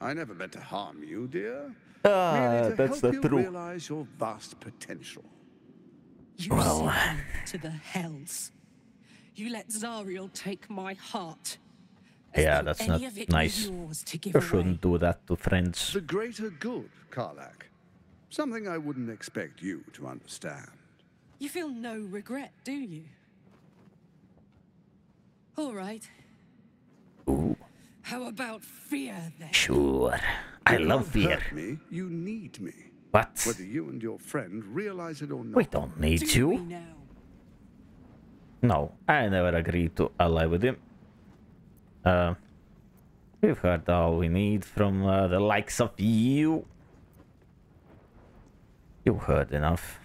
I never meant to harm you, dear. Ah, Merely to that's the help you truth. realize your vast potential. You Well- sent to the hells. You let Zariel take my heart. As Yeah, that's not of it were nice. yours to give You shouldn't do that to friends. The greater good, Karlach. Something I wouldn't expect you to understand. You feel no regret, do you? All right. Ooh, How about fear then? sure. I You love don't fear. hurt me, you need me. What? Whether you and your friend realize it or not. We don't need Do we you. No, I never agreed to ally with him. Uh, we've heard all we need from uh, the likes of you. You heard enough.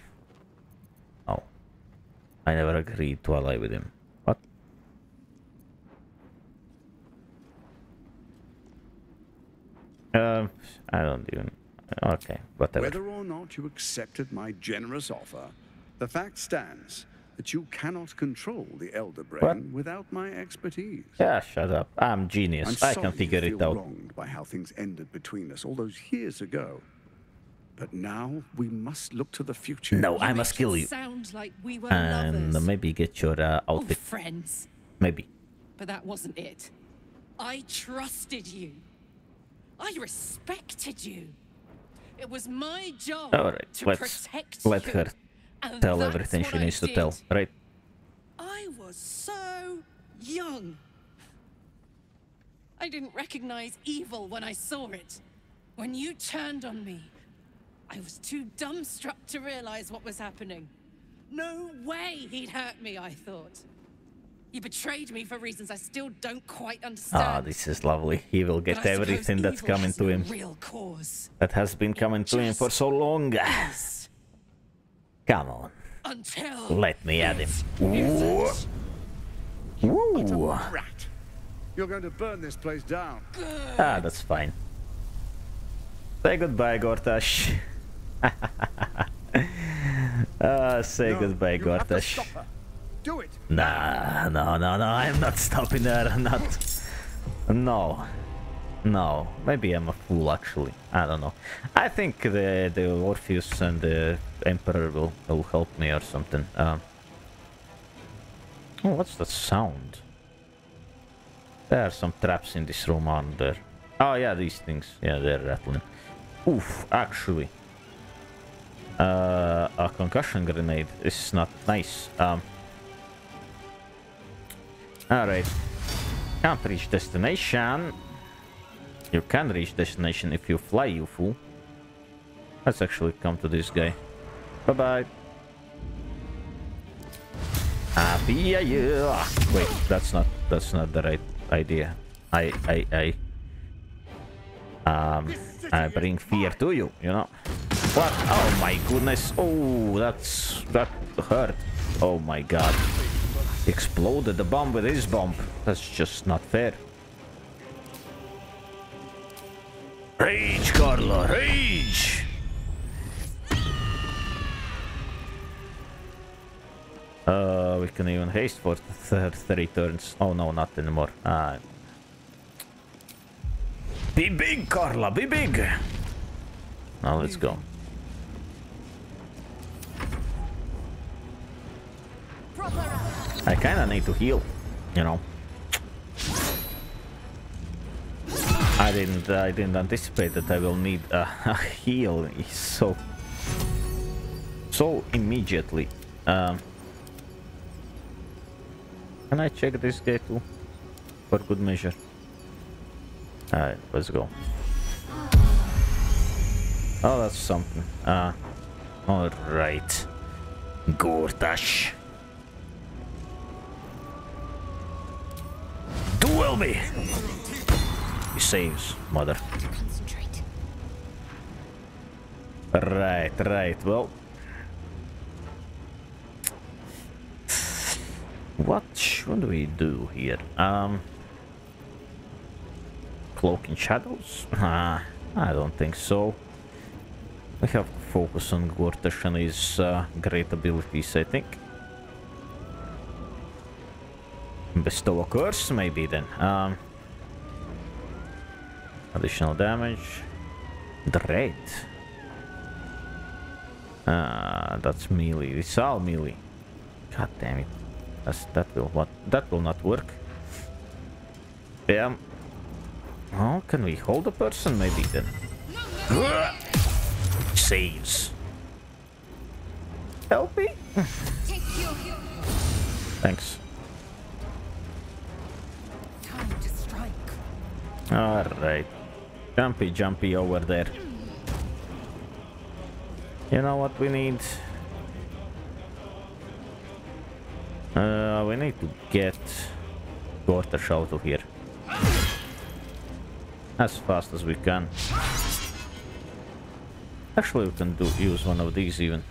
Oh, I never agreed to ally with him. What? Uh, I don't even. Okay, whatever. Whether or not you accepted my generous offer, the fact stands that you cannot control the Elder Brain What? without my expertise. Yeah, shut up. I'm genius. I'm I sorry can figure you it feel out. wronged by how things ended between us all those years ago. But now we must look to the future. No, You I must kill you. Sound like we were And lovers. maybe get your uh, or outfit. friends. Maybe. But that wasn't it. I trusted you. I respected you. It was my job All right, to let's protect let you. her and tell everything she I needs to tell, right? I was so young. I didn't recognize evil when I saw it. When you turned on me, I was too dumbstruck to realize what was happening. No way he'd hurt me, I thought. You betrayed me for reasons I still don't quite understand. Ah, this is lovely. He will get everything that's coming to him. Real cause. That has been coming to him for so long. Yes. Come on, Until let me at him. Ooh. Ooh. Rat! You're going to burn this place down. Ah, that's fine. Say goodbye, Gortash. *laughs* ah, say No, goodbye, you have to Gortash. Do it. Nah, no, no, no, I'm not stopping there. I'm not. No. No. Maybe I'm a fool, actually. I don't know. I think the, the Orpheus and the Emperor will, will help me or something. Um. Oh, what's that sound? There are some traps in this room, aren't there? Oh, yeah, these things. Yeah, they're rattling. Oof, actually. Uh, a concussion grenade is not nice. Um. Alright. Can't reach destination. You can reach destination if you fly, you fool. Let's actually come to this guy. Bye bye. Happy you. Ah, wait, that's not that's not the right idea. I I I um I bring fear to you, you know. What? Oh my goodness. Oh, that's that hurt. Oh my god. Exploded the bomb with his bomb. That's just not fair. Rage, Karlach, rage! Uh, we can even haste for th three turns. Oh no, not anymore. Ah, Be big, Karlach, be big! Now let's go. I kinda need to heal, you know. I didn't I didn't anticipate that I will need a, a heal so so immediately. Um, can I check this guy too? For good measure. Alright, let's go. Oh, that's something. Uh, alright. Gortash. Duel me! He saves, mother. Right, right, well. What should we do here? Um... Cloak in shadows? *laughs* Ah, I don't think so. We have to focus on Gortash and his uh, great abilities, I think. Bestow a curse, maybe then. Um, additional damage. Dread. Ah, that's melee. It's all melee. God damn it. That's, that will what? That will not work. Yeah. Oh, can we hold a person maybe then? Saves. Help me. *laughs* Thanks. Time to strike. Alright. Jumpy, jumpy over there. You know what we need? Uh, we need to get Gortash out of here. As fast as we can. Actually, we can do use one of these even.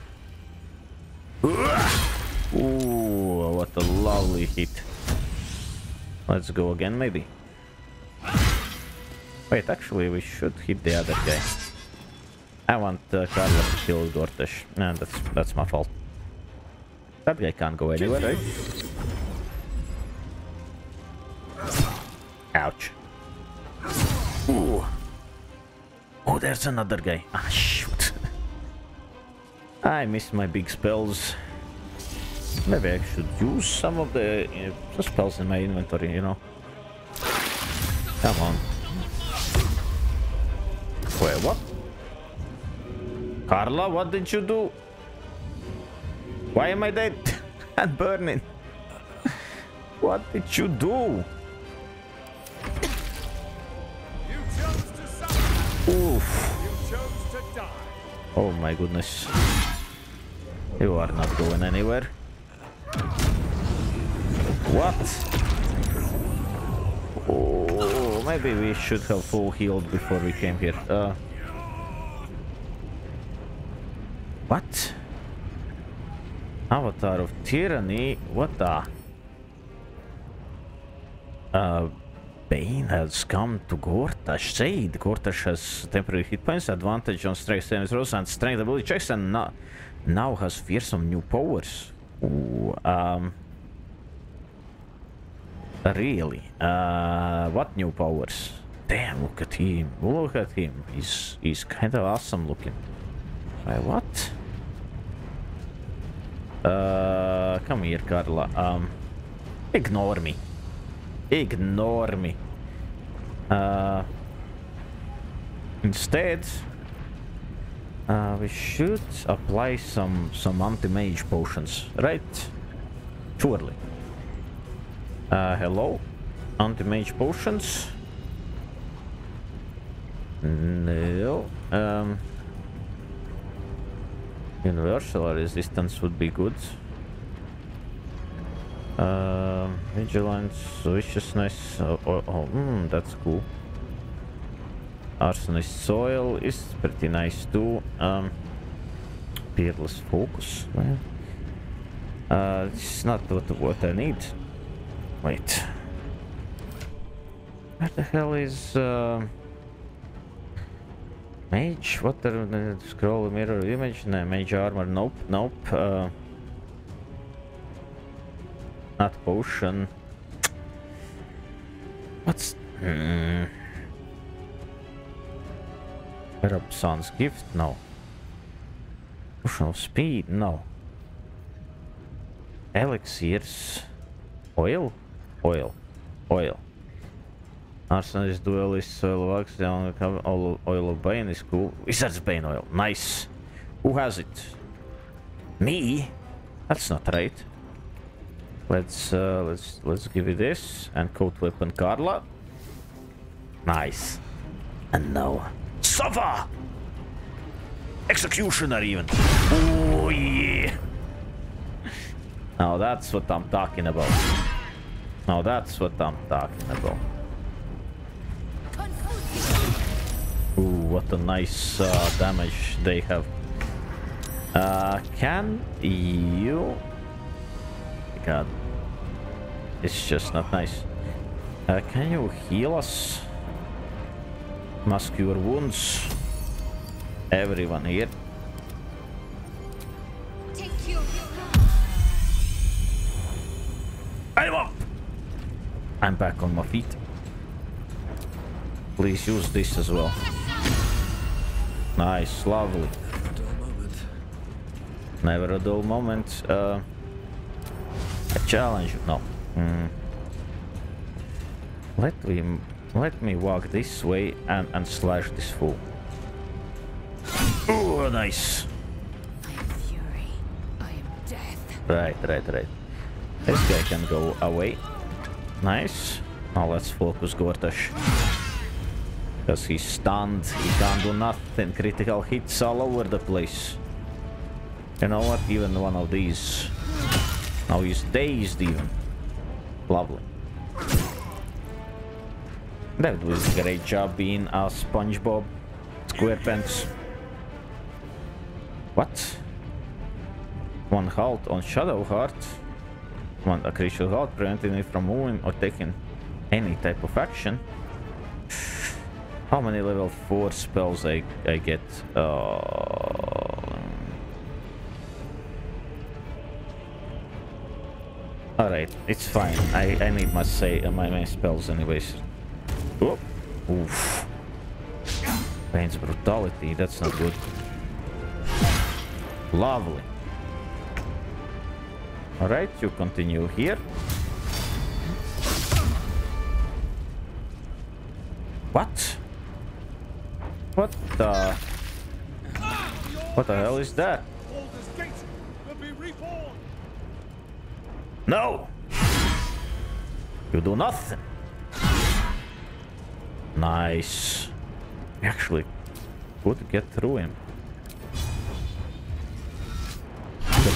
Ooh, what a lovely hit. Let's go again, maybe. Wait, actually, we should hit the other guy. I want uh, Karlach to kill Gortash. Nah, that's that's my fault. That guy can't go anywhere? Ouch. Ooh. Oh, there's another guy. Ah, shoot. *laughs* I missed my big spells. Maybe I should use some of the uh, spells in my inventory, you know. Come on. Wait, what? Karlach, what did you do? Why am I dead *laughs* and burning? what did you do? You chose to. Oof. You chose to die. Oh my goodness. You are not going anywhere. What? Oh, maybe we should have full healed before we came here. Uh, what? Avatar of Tyranny? What the? Uh, Bane has come to Gortash. Said Gortash has temporary hit points, advantage on strength savings rolls and strength ability checks, and now, now has fearsome new powers. Ooh, um, really? Uh, what new powers? Damn, look at him. Look at him. He's he's kind of awesome looking. Wait, what? Uh, come here, Karlach. Um, ignore me. Ignore me. Uh, instead, uh, we should apply some some anti-mage potions, right? Surely. Uh, hello, anti-mage potions. No. Um. Universal resistance would be good. Um, vigilance, viciousness. Oh, oh, oh mm, that's cool. Arsonist soil is pretty nice too. Um, peerless focus. Well, uh, it's not what what I need. Wait. Where the hell is uh, mage? What the uh, scroll mirror image? No, mage armor. Nope, nope. Uh, not potion. What's... Erupson's gift? No. Potion of speed? No. Elixirs? Oil? Oil. Oil. Arsonist duelist oil of oxygen oil, oil of bane is cool. Wizard's bane oil. Nice. Who has it? Me? That's not right. Let's uh, let's let's give you this and coat weapon Karlach. Nice. And now Sava! Executioner even. Oh yeah. Now that's what I'm talking about. Now that's what I'm talking about. Ooh, what a nice uh, damage they have. Uh, can you... God. It's just not nice. Uh, can you heal us? Mask your wounds. Everyone here. I'm back on my feet. Please use this as well. Nice, lovely. Never a dull moment. A. Uh, a challenge? No. Hmm. Let me let me walk this way and and slash this fool. Oh, nice. I am fury. I am death. Right, right, right. This guy can go away. Nice. Now let's focus Gortash. Because he's stunned, he can't do nothing. Critical hits all over the place. You know what? Even one of these. Now he's dazed even. Lovely. That was a great job being a SpongeBob SquarePants. What? One halt on Shadowheart. One a creature halt preventing it from moving or taking any type of action. How many level 4 spells I, I get? Uh, Alright, it's fine. I, I need my say uh, my, my spells anyways. Oh. Oof. Bane's brutality, that's not good. Lovely. Alright, you continue here. What? What the... What the hell is that? Baldur's Gate will be reborn. No! You do nothing. Nice. We actually could get through him.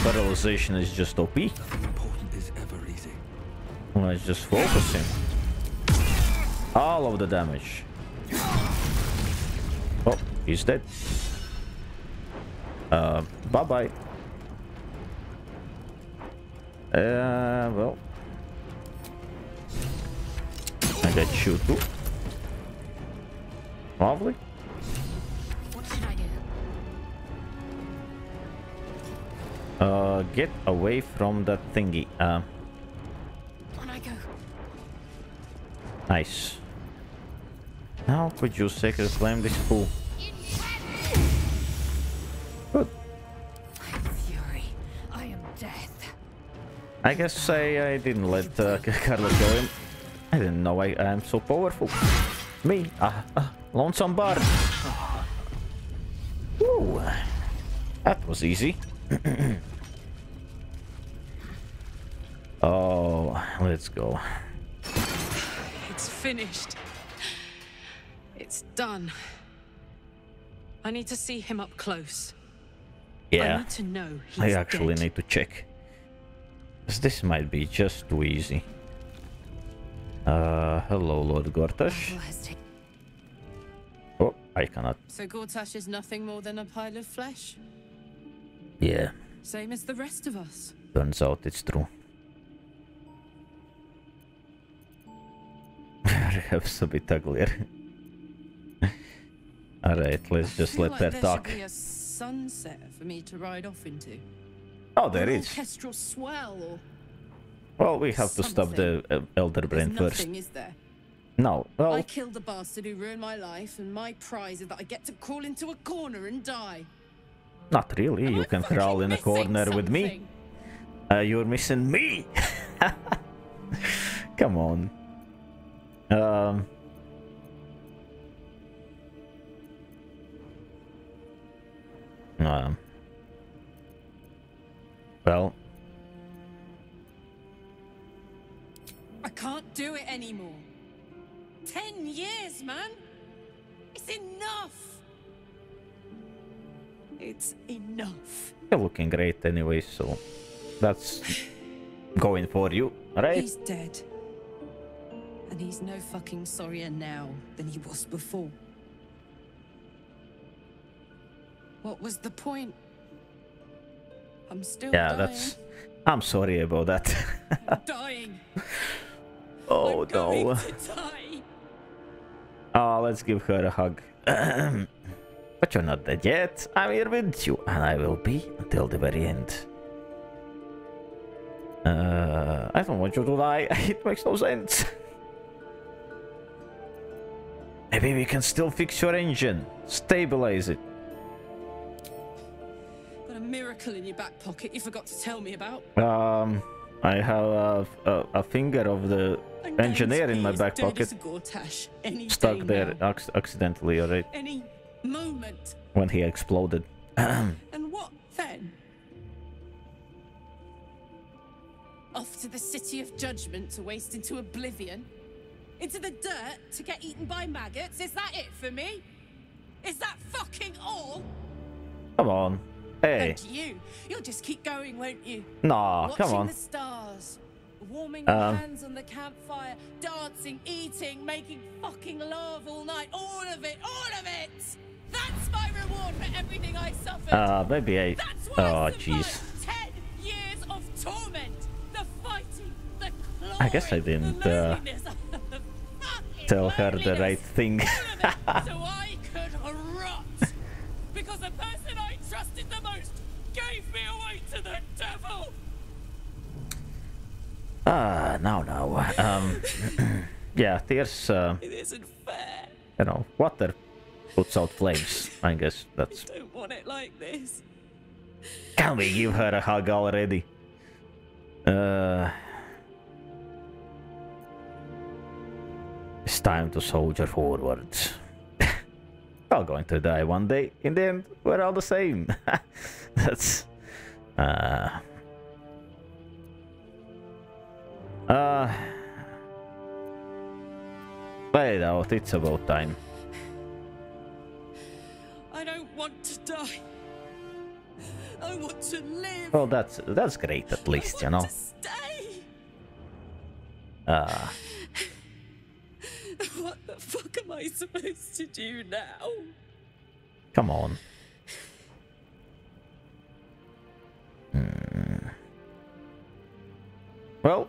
The paralyzation is just OP. Is. Let's just focus him. All of the damage. Oh, he's dead. Uh, bye-bye. Uh, well. I got you too. Lovely. Uh, get away from that thingy. Uh, On I go. nice. Now could you sacred flame this fool? Good. I am fury. I am death. I guess I, I didn't let uh, Carlo kill him. I didn't know I am so powerful. Me, uh, uh, lonesome bard. Ooh, that was easy. *clears throat* oh, let's go. It's finished. It's done. I need to see him up close. I Yeah, need to know I actually dead. need to check. This might be just too easy. Uh, hello, Lord Gortash. Battle has taken. Oh, I cannot. So Gortash is nothing more than a pile of flesh? Yeah, Same as the rest of us. turns out it's true. *laughs* Perhaps a bit uglier. *laughs* Alright, let's just let like her there talk. Should be a sunset for me to ride off into. Oh, there is. Swell or Well, we have to stop the uh, Elder Brain first. is there? No. Well, I killed the bastard who ruined my life, and my prize is that I get to crawl into a corner and die. Not really. You can crawl in a corner with me. Uh, you're missing me. *laughs* Come on. Um. Um. Well, I can't do it anymore. Ten years, man. It's enough. It's enough. you're looking great anyway, so that's going for you, right? He's dead. And he's no fucking sorrier now than he was before. What was the point? I'm still yeah, dying. that's. I'm sorry about that. *laughs* dying. oh I'm no. die. Oh, let's give her a hug. *clears throat* but you're not dead yet. I'm here with you, and I will be until the very end. Uh, I don't want you to die. *laughs* It makes no sense. *laughs* Maybe we can still fix your engine. Stabilize it. Got a miracle in your back pocket you forgot to tell me about. Um, I have a, a, a finger of the I'm engineer in my back pocket as a Gortash any stuck day there now. accidentally alright. Any moment. when he exploded. *clears throat* And what then? Off to the city of judgment to waste into oblivion? Into the dirt to get eaten by maggots? Is that it for me? Is that fucking all? Come on. Hey. And you, you'll just keep going, won't you? Nah, Watching come on. the stars, warming Um. hands on the campfire, dancing, eating, making fucking love all night. All of it, all of it! That's my reward for everything I suffered. Uh, maybe I. That's Oh, jeez. ten years of torment, the fighting, the I guess I didn't, uh, loneliness, the *laughs* fucking Tell her the right thing. all of it, *laughs* so I could rot. Because the person I trusted the most gave me away to the devil. Ah, now, now. Um, *clears throat* yeah, there's, uh, It isn't fair. you know, water puts out flames. I guess that's. Don't want it like this. Can we give her a hug already? Uh. It's time to soldier forward. *laughs* We're all going to die one day. In the end, we're all the same. *laughs* That's. Uh. Uh. Wait out, it's about time. Want to die. I want to live. Well, that's that's great at least, you know. want to stay. Uh, *laughs* What the fuck am I supposed to do now? come on. Hmm. Well,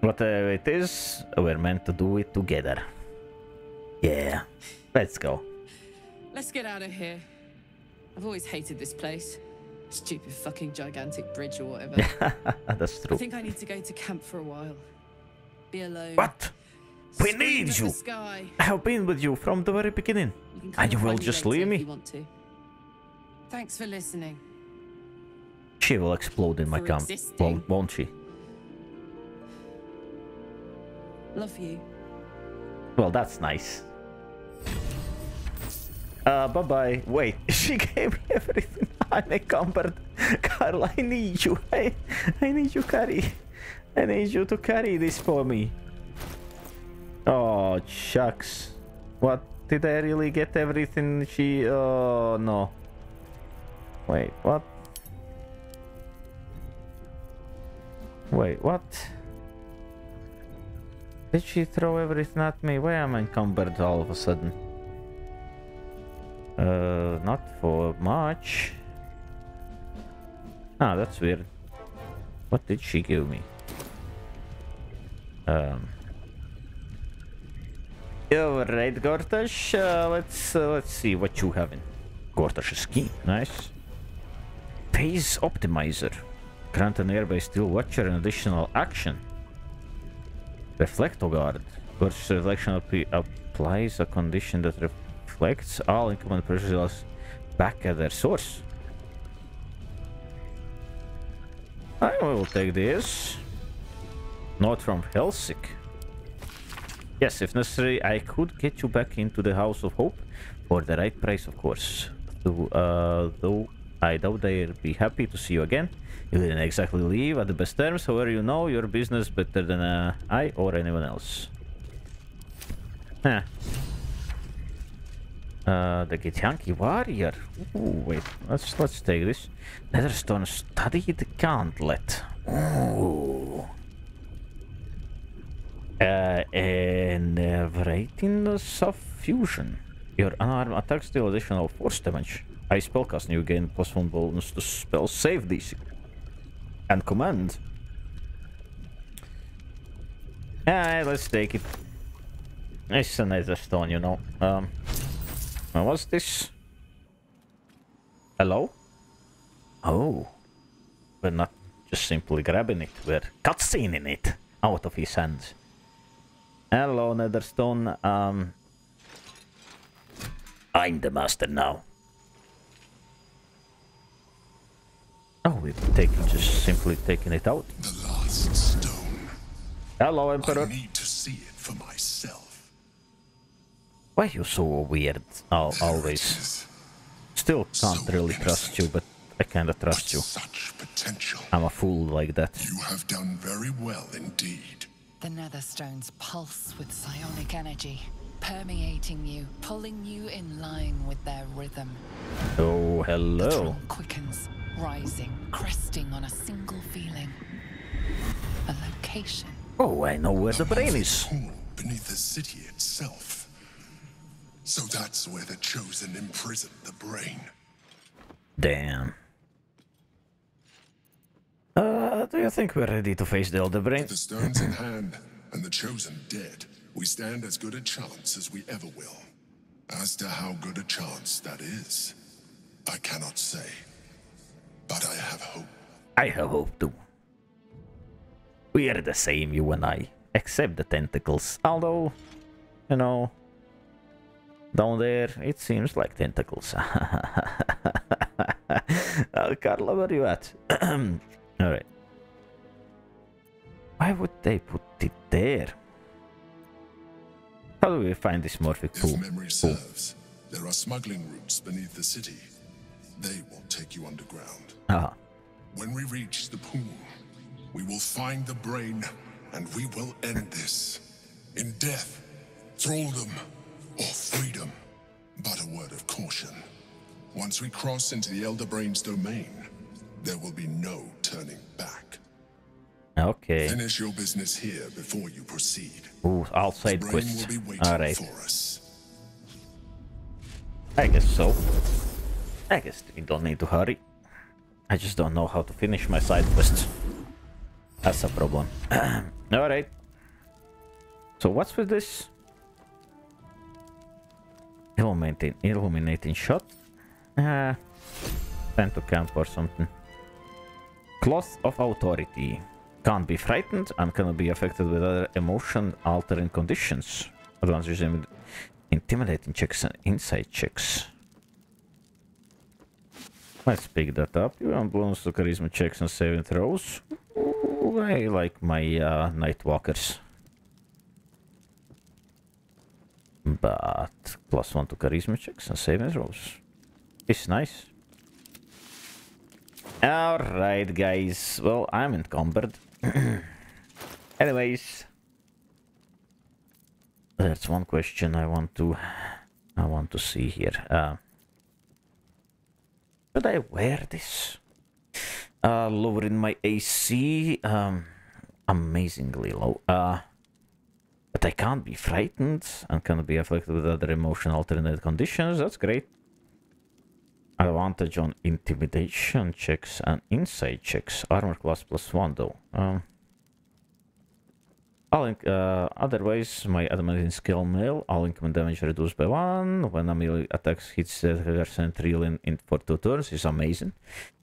whatever it is, we're meant to do it together. Yeah, let's go. Let's get out of here. I've always hated this place. Stupid fucking gigantic bridge or whatever. *laughs* That's true. I think I need to go to camp for a while. Be alone. What? We Scream need you. I have been with you from the very beginning. You And you will just leave me? Want to. Thanks for listening. She will explode in my camp, won't, won't she? Love you. Well, that's nice. Uh, bye bye. Wait, *laughs* she gave me everything. I'm encumbered. Carl, I need you. *laughs* I, I need you carry. I need you to carry this for me. Oh, shucks. What? Did I really get everything she... Oh, no. Wait, what? Wait, what? Did she throw everything at me? Why am I encumbered all of a sudden? Uh, not for much. Ah, that's weird. What did she give me? Um. Alright, Gortash. Uh, let's uh, let's see what you have in. Gortash's key, nice. Phase optimizer. Grant an airbase steel watcher an additional action. Reflecto guard. Which reflection app- applies a condition that reflects all incoming projectiles back at their source. I will take this. Note from Helsik. Yes, if necessary, I could get you back into the House of Hope for the right price, of course. Though, uh, though I doubt they'll be happy to see you again. You didn't exactly leave at the best terms, however, you know your business better than uh, I or anyone else. Huh. Uh, the Githyanki warrior. Ooh, wait, let's let's take this. Netherstone studied gauntlet. Ooh. Uh, Enervating of fusion. Your unarmed attacks deal additional force damage. I spellcast and you gain plus one bonus to spell save DC. And command. Ah, let's take it. It's a nether stone, you know. Um, what was this? Hello? Oh. We're not just simply grabbing it, we're cutscening it out of his hands. Hello, Netherstone. Um, I'm the master now. Oh, we're taking just simply taking it out. The last stone. Hello, I Emperor. need Why you so weird? Al There always. Still can't So really trust you, but I kinda trust you. Such potential. I'm a fool like that. You have done very well indeed. The Netherstones pulse with psionic energy, permeating you, pulling you in line with their rhythm. Oh, The hello. throng quickens, rising, cresting on a single feeling. A location. Oh, I know where the brain is. Beneath the city itself. So that's where the chosen imprisoned the brain. Damn. Uh, do you think we're ready to face the Elder Brain? The stones in hand and the chosen dead. We stand as good a chance as we ever will. As to how good a chance that is, I cannot say. But I have hope. I have hope too. We are the same, you and I. Except the tentacles. Although, you know, down there it seems like tentacles. *laughs* oh, Karlach, where are you at? *clears throat* Alright. Why would they put it there? How do we find this morphic pool? If memory serves, there are smuggling routes beneath the city. They will take you underground. Ah, When we reach the pool, we will find the brain and we will end this. In death, thraldom, or freedom. But a word of caution. Once we cross into the Elder Brain's domain, there will be no turning back. okay. Finish your business here before you proceed. Ooh, all The side brain will be waiting Alright. for us. I guess so. I guess we don't need to hurry. I just don't know how to finish my side quests. That's a problem. *clears throat* Alright. So what's with this? Illuminating, illuminating shot? Uh, time to camp or something. Cloth of authority. Can't be frightened and cannot be affected with other emotion altering conditions. Advances in intimidating checks and insight checks. Let's pick that up. You want bonus to charisma checks and saving throws. I like my uh, night walkers. But plus one to charisma checks and saving throws. It's nice. Alright guys. Well, I'm encumbered. *clears throat* Anyways. That's one question I want to I want to see here. Uh, should I wear this? Uh, lowering my AC, um, amazingly low. Uh, but I can't be frightened and cannot be affected with other emotion alternate conditions. That's great. Advantage on intimidation checks and insight checks. Armor class plus one though. Um, all in, uh, otherwise, my adamantine skill mail, all incoming damage reduced by one. When a melee attacks hits the attacker reeling in for two turns is amazing.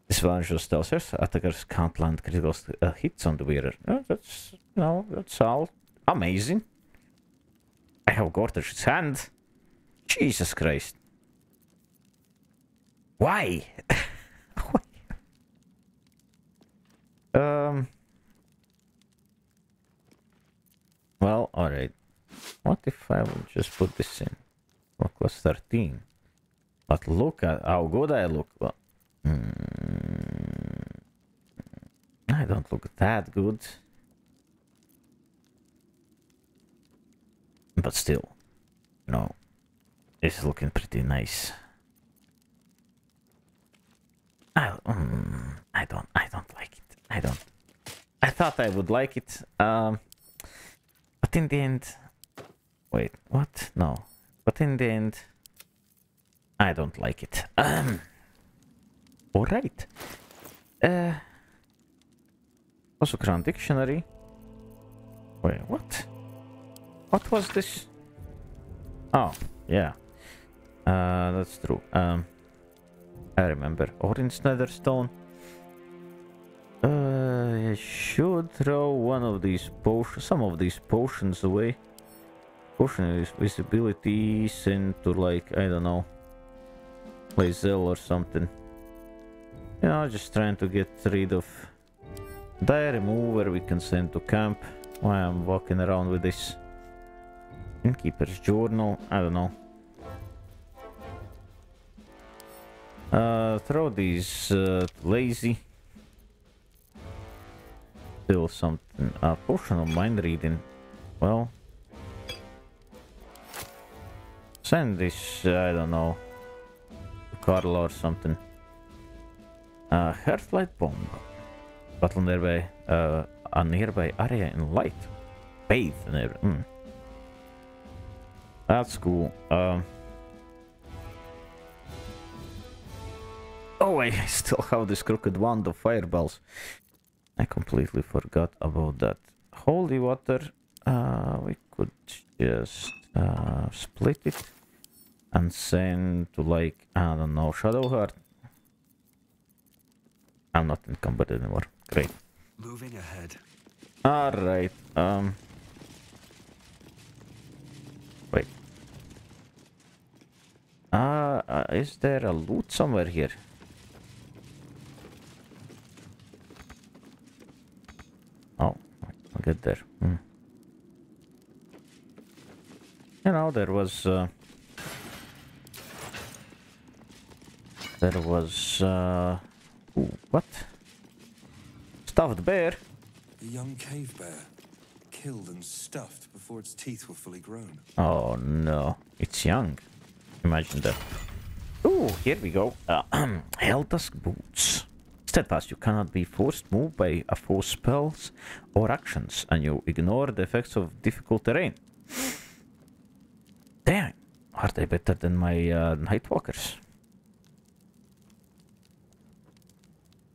This vulnerable stealthers, attackers can't land critical uh, hits on the wearer. Uh, that's you know, that's all Amazing. I have Gortash's hand. Jesus Christ. Why? *laughs* Um. Well, alright. What if I would just put this in? What was 13? But look at how good I look. Well, mm, I don't look that good. But still, no. It's looking pretty nice. I, mm, I don't, I don't like it. I don't. I thought I would like it. Um, but in the end, wait, what? No. But in the end, I don't like it. Um, all right. Uh, also, Crown Dictionary. Wait, what? What was this? Oh, yeah. Uh, that's true. Um, I remember. Orange Netherstone. Uh, I should throw one of these potions, some of these potions away. Potion visibility visibilities into like, I don't know, Lae'zel or something. You know, just trying to get rid of diary remover we can send to camp while I'm walking around with this. Innkeeper's journal, I don't know. Uh, throw these uh, lazy. Still something. A uh, potion of mind reading. Well. Send this, uh, I don't know. To Karlach or something. Uh, Hearthlight bomb. Battle nearby. Uh, a nearby area in light. Bathe near. Mm. That's cool. Um. Oh, *laughs* I still have this crooked wand of fireballs. I completely forgot about that. Holy water. Uh, we could just uh, split it and send to like, I don't know, Shadowheart. I'm not encumbered anymore. Great. Moving ahead. Alright. Um. Uh, uh, is there a loot somewhere here? Oh, I'll get there. Hmm. You know, there was... Uh, there was... Uh, ooh, what? Stuffed bear? A young cave bear. Killed and stuffed before its teeth were fully grown. Oh no, it's young. Imagine that. Ooh, here we go. Uh, *clears throat* Helldusk boots. Steadfast, you cannot be forced moved by a force spells or actions, and you ignore the effects of difficult terrain. *gasps* Damn, are they better than my uh, Nightwalkers?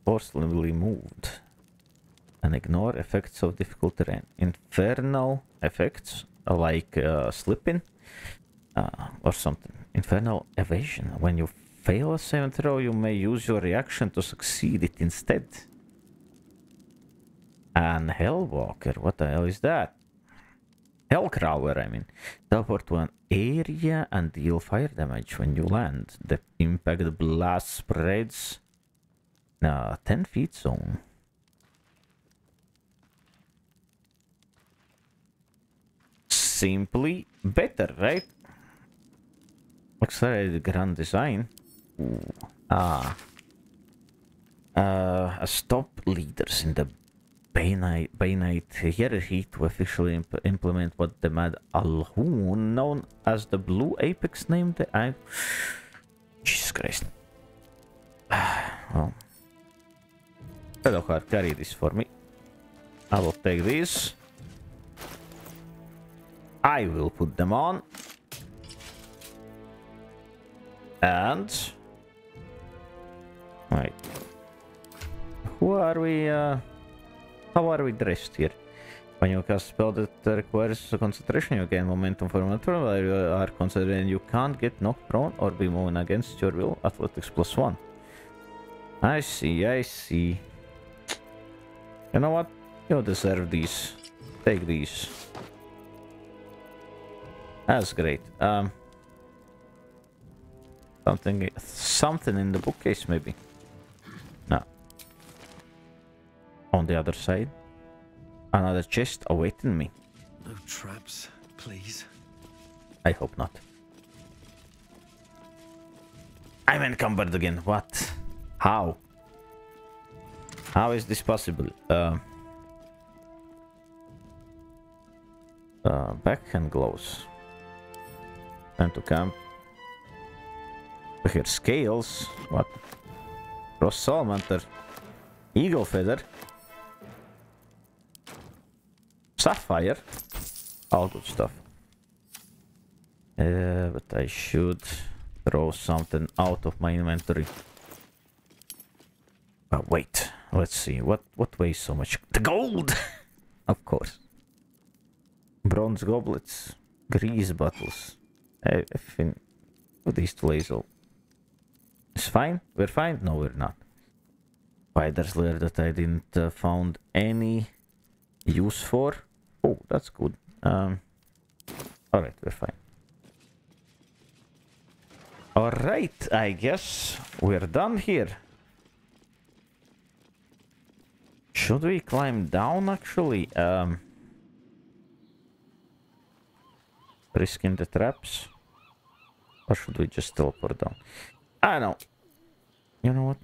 Forcibly moved and ignore effects of difficult terrain. Infernal effects like uh, slipping uh, or something. Infernal evasion. When you fail a saving throw, you may use your reaction to succeed it instead. And Hellwalker, what the hell is that? Hellcrawler, I mean. Teleport to an area and deal fire damage when you land. The impact blast spreads in a 10 feet zone. Simply better, right? Accelerated grand design. Ah. Uh, stop leaders in the Bainite, Bainite hierarchy to officially imp implement what the Mad Alhoon, known as the Blue Apex, named the I. Jesus Christ. *sighs* well. Shadowheart, carry this for me. I will take this. I will put them on. And... Right. Who are we, uh... How are we dressed here? When you cast a spell that requires concentration, you gain momentum for a turn, while you are considering you can't get knocked prone or be moving against your will. Athletics plus one. I see, I see. You know what? You deserve these. Take these. That's great. Um, something, something in the bookcase, maybe. No. On the other side, another chest awaiting me. No traps, please. I hope not. I'm encumbered again. What? How? How is this possible? Um. Uh, backhand gloves. Time to camp. We hear scales. What? Ross salamander. Eagle feather. Sapphire. All good stuff. Uh, but I should throw something out of my inventory. But wait, let's see. What what weighs so much? The gold, *laughs* of course. Bronze goblets, grease bottles. I, I think with these two laser. It's fine. We're fine. No, we're not. Spider's lair that I didn't uh, found any use for. Oh, that's good. Um. All right, we're fine. All right, I guess we're done here. Should we climb down actually? Um, risking the traps? Or should we just teleport down? I know. You know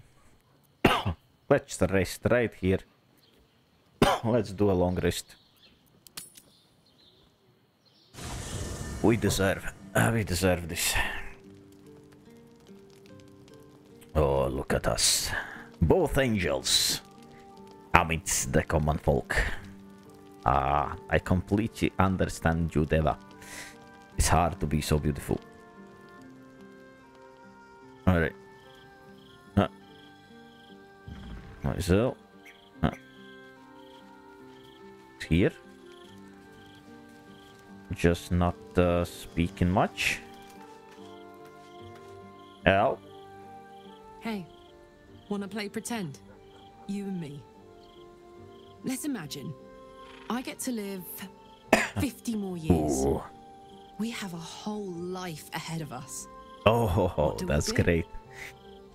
what? *coughs* Let's rest right here. *coughs* Let's do a long rest. We deserve. Uh, we deserve this. Oh, look at us. Both angels. Amidst the common folk. Ah, I completely understand you, Deva. It's hard to be so beautiful. Alright. Uh. So. Uh. Here. Just not uh, speaking much. Al? Hey, wanna play pretend? You and me. Let's imagine I get to live *coughs* 50 more years. Ooh. We have a whole life ahead of us. Oh, we that's do? great.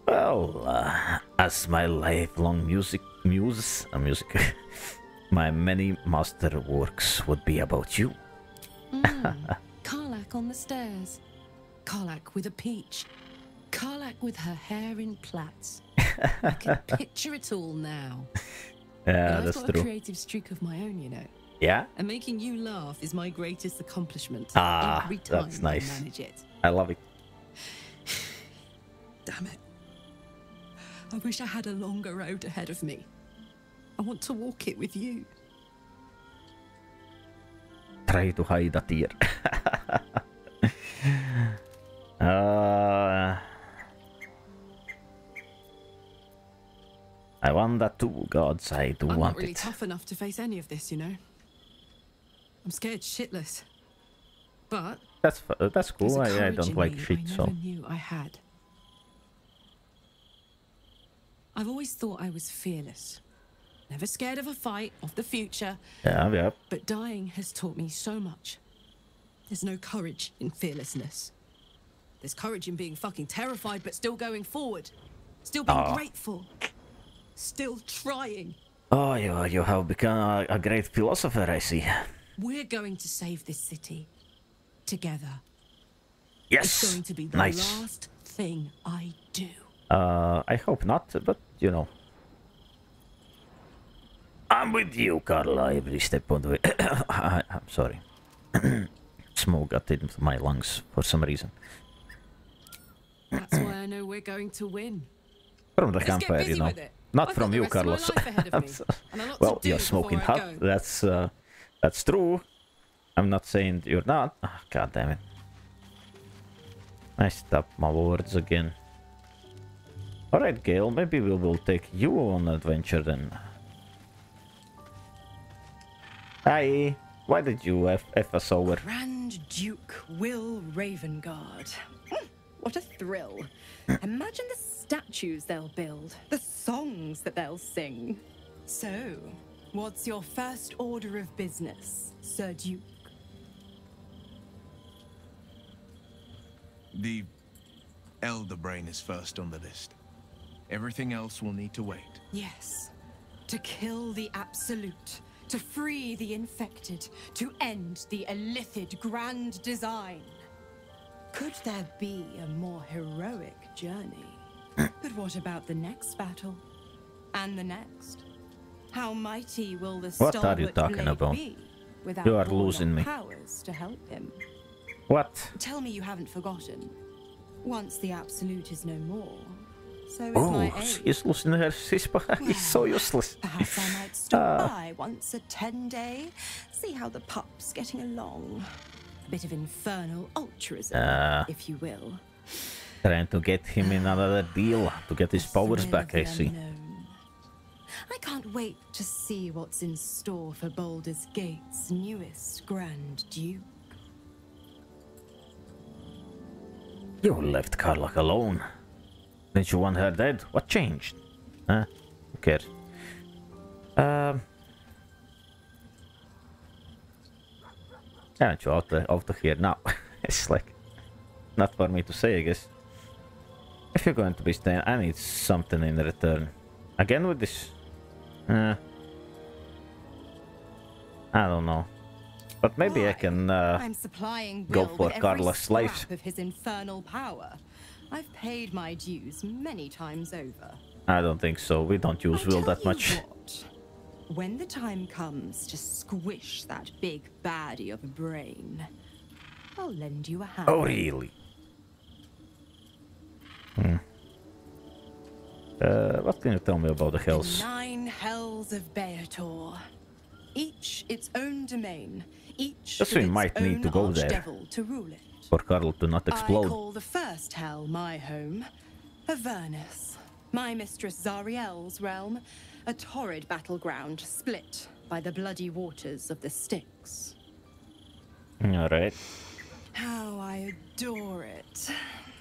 Well, uh, as my lifelong music muse, uh, music, *laughs* my many master works would be about you. Mm. *laughs* Karlach on the stairs. Karlach with a peach. Karlach with her hair in plaits. I can *laughs* picture it all now. Yeah, But that's I've got a creative streak of my own, you know. Yeah, And making you laugh is my greatest accomplishment. Ah, every time that's nice. I manage it. I love it. Damn it. I wish I had a longer road ahead of me. I want to walk it with you. Try to hide a tear. *laughs* uh, I want that too, gods. I do I'm want not really it. tough enough to face any of this, you know. I'm scared shitless. But That's that's cool. I, courage don't like shit, I never so knew I had. I've always thought I was fearless. Never scared of a fight, of the future, yeah, yeah. but dying has taught me so much. There's no courage in fearlessness. There's courage in being fucking terrified but still going forward. Still being Ah. grateful. Still trying. Oh, you you have become a, a great philosopher. I see. We're going to save this city. Together. Yes, It's going to be the nice. last thing I do. Uh, I hope not, but you know. I'm with you, Karlach, every step of the way. I, I'm sorry. *coughs* Smoke got into my lungs for some reason. That's why I know we're going to win. From the Let's campfire, you know. Not I've from you, rest of my Carlos. life ahead of *laughs* me, and a lot to well, you're smoking hot. That's uh, that's true. I'm not saying you're not. Ah, God damn it. I stopped my words again. Alright, Gale, maybe we will take you on an adventure then. Hi, why did you F, F us over? Grand Duke Will Ravengard. Hmm, What a thrill. *laughs* Imagine the statues they'll build, the songs that they'll sing. So, what's your first order of business, Sir Duke? The Elder Brain is first on the list. Everything else will need to wait. Yes. To kill the Absolute. To free the infected. To end the Illithid Grand Design. Could there be a more heroic journey? *clears throat* but what about the next battle? And the next? How mighty will the What are you stalwart talking about? be without You are losing me. powers to help him? What? Tell me you haven't forgotten. Once the Absolute is no more, so Oh, aid. he's losing her. He's, he's so useless. Perhaps I might *laughs* stop Ah. by once a ten day, see how the pup's getting along. A bit of infernal altruism, Ah. if you will. Trying to get him in another deal to get his powers back, I see. unknown. I can't wait to see what's in store for Baldur's Gate's newest Grand Duke. You left Karlach alone. Didn't you want her dead? What changed? Huh? Who cares? Um. Aren't you out, the, out of here now? *laughs* it's like not for me to say, I guess. If you're going to be staying, I need something in return. Again with this? Uh, I don't know. But maybe I can uh, I'm supplying go for Carla's scrap of his infernal power. I've paid my dues many times over. I don't think so. We don't use will that much. What? When the time comes to squish that big baddie of a brain, I'll lend you a hand. Oh, really? Hmm. Uh, what can you tell me about the hells? Nine hells of Baator. Each its own domain. Each Guess with we its might need to go there. archdevil to rule it. For Karl to not explode. I call the first hell my home, Avernus. My mistress Zariel's realm, a torrid battleground split by the bloody waters of the Styx. Alright. How I adore it.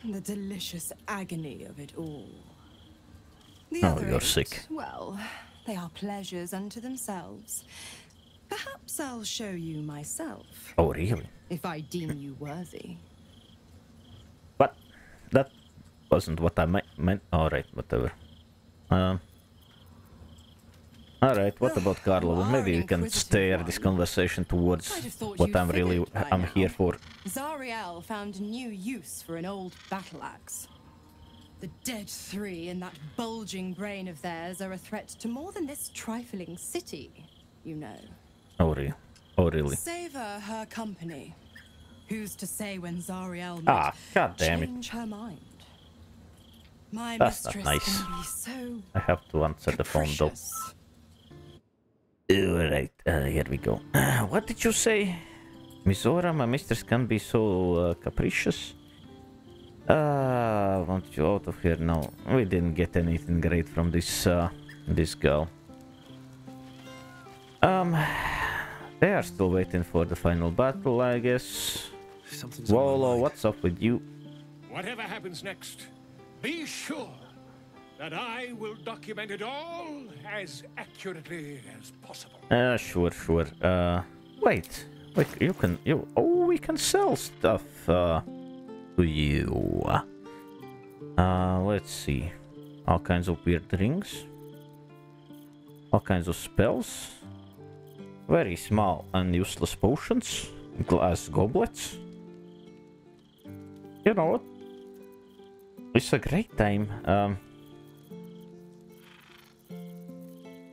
The delicious agony of it all. The Oh, you're eight, sick. Well, they are pleasures unto themselves. Perhaps I'll show you myself, Oh, really? if I deem you worthy. But that wasn't what I meant. Alright, whatever. Um. Alright, what about Carlo? Maybe we can steer this conversation towards I'd have thought what I'm really I'm here for. Zariel found new use for an old battle axe. The dead three in that bulging brain of theirs are a threat to more than this trifling city, you know. Oh, really? Oh, really? Savor her company. Who's to say when Zariel Ah, god damn it. change her mind? My That's not nice. so I have to answer the phone though. Alright, uh, here we go. Uh, *clears throat* what did you say? Mizora, my mistress can be so uh, capricious. Uh, I want you out of here now. We didn't get anything great from this, uh, this girl. Um, they are still waiting for the final battle, I guess. Something's Volo, what's up with you? Whatever happens next, be sure that I will document it all as accurately as possible. Uh, sure, sure. Uh, wait, wait, you can, you, oh, we can sell stuff, uh, to you. Uh, let's see. All kinds of weird rings. All kinds of spells. Very small and useless potions. Glass goblets. You know what? It's a great time. Um,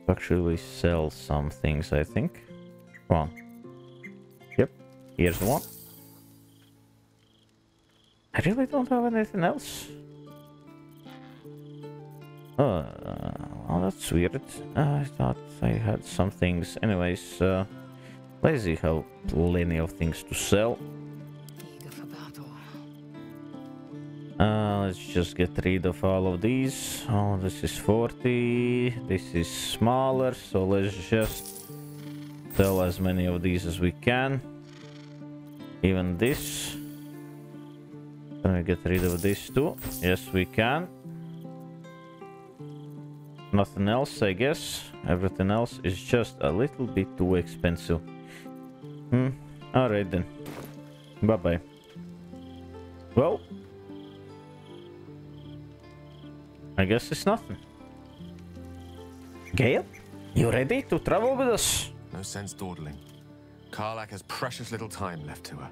actually sell some things, I think. On. Yep, here's one. I really don't have anything else. Uh, well, that's weird. I thought I had some things. Anyways, uh, Lae'zel have plenty of things to sell. Uh, let's just get rid of all of these. Oh, this is 40. This is smaller, so let's just sell as many of these as we can. Even this. Can we get rid of this too? Yes, we can. Nothing else, I guess. Everything else is just a little bit too expensive. Hmm. Alright then. Bye-bye. Well, I guess it's nothing. Gale, you ready to travel with us? No sense dawdling. Karlach has precious little time left to her.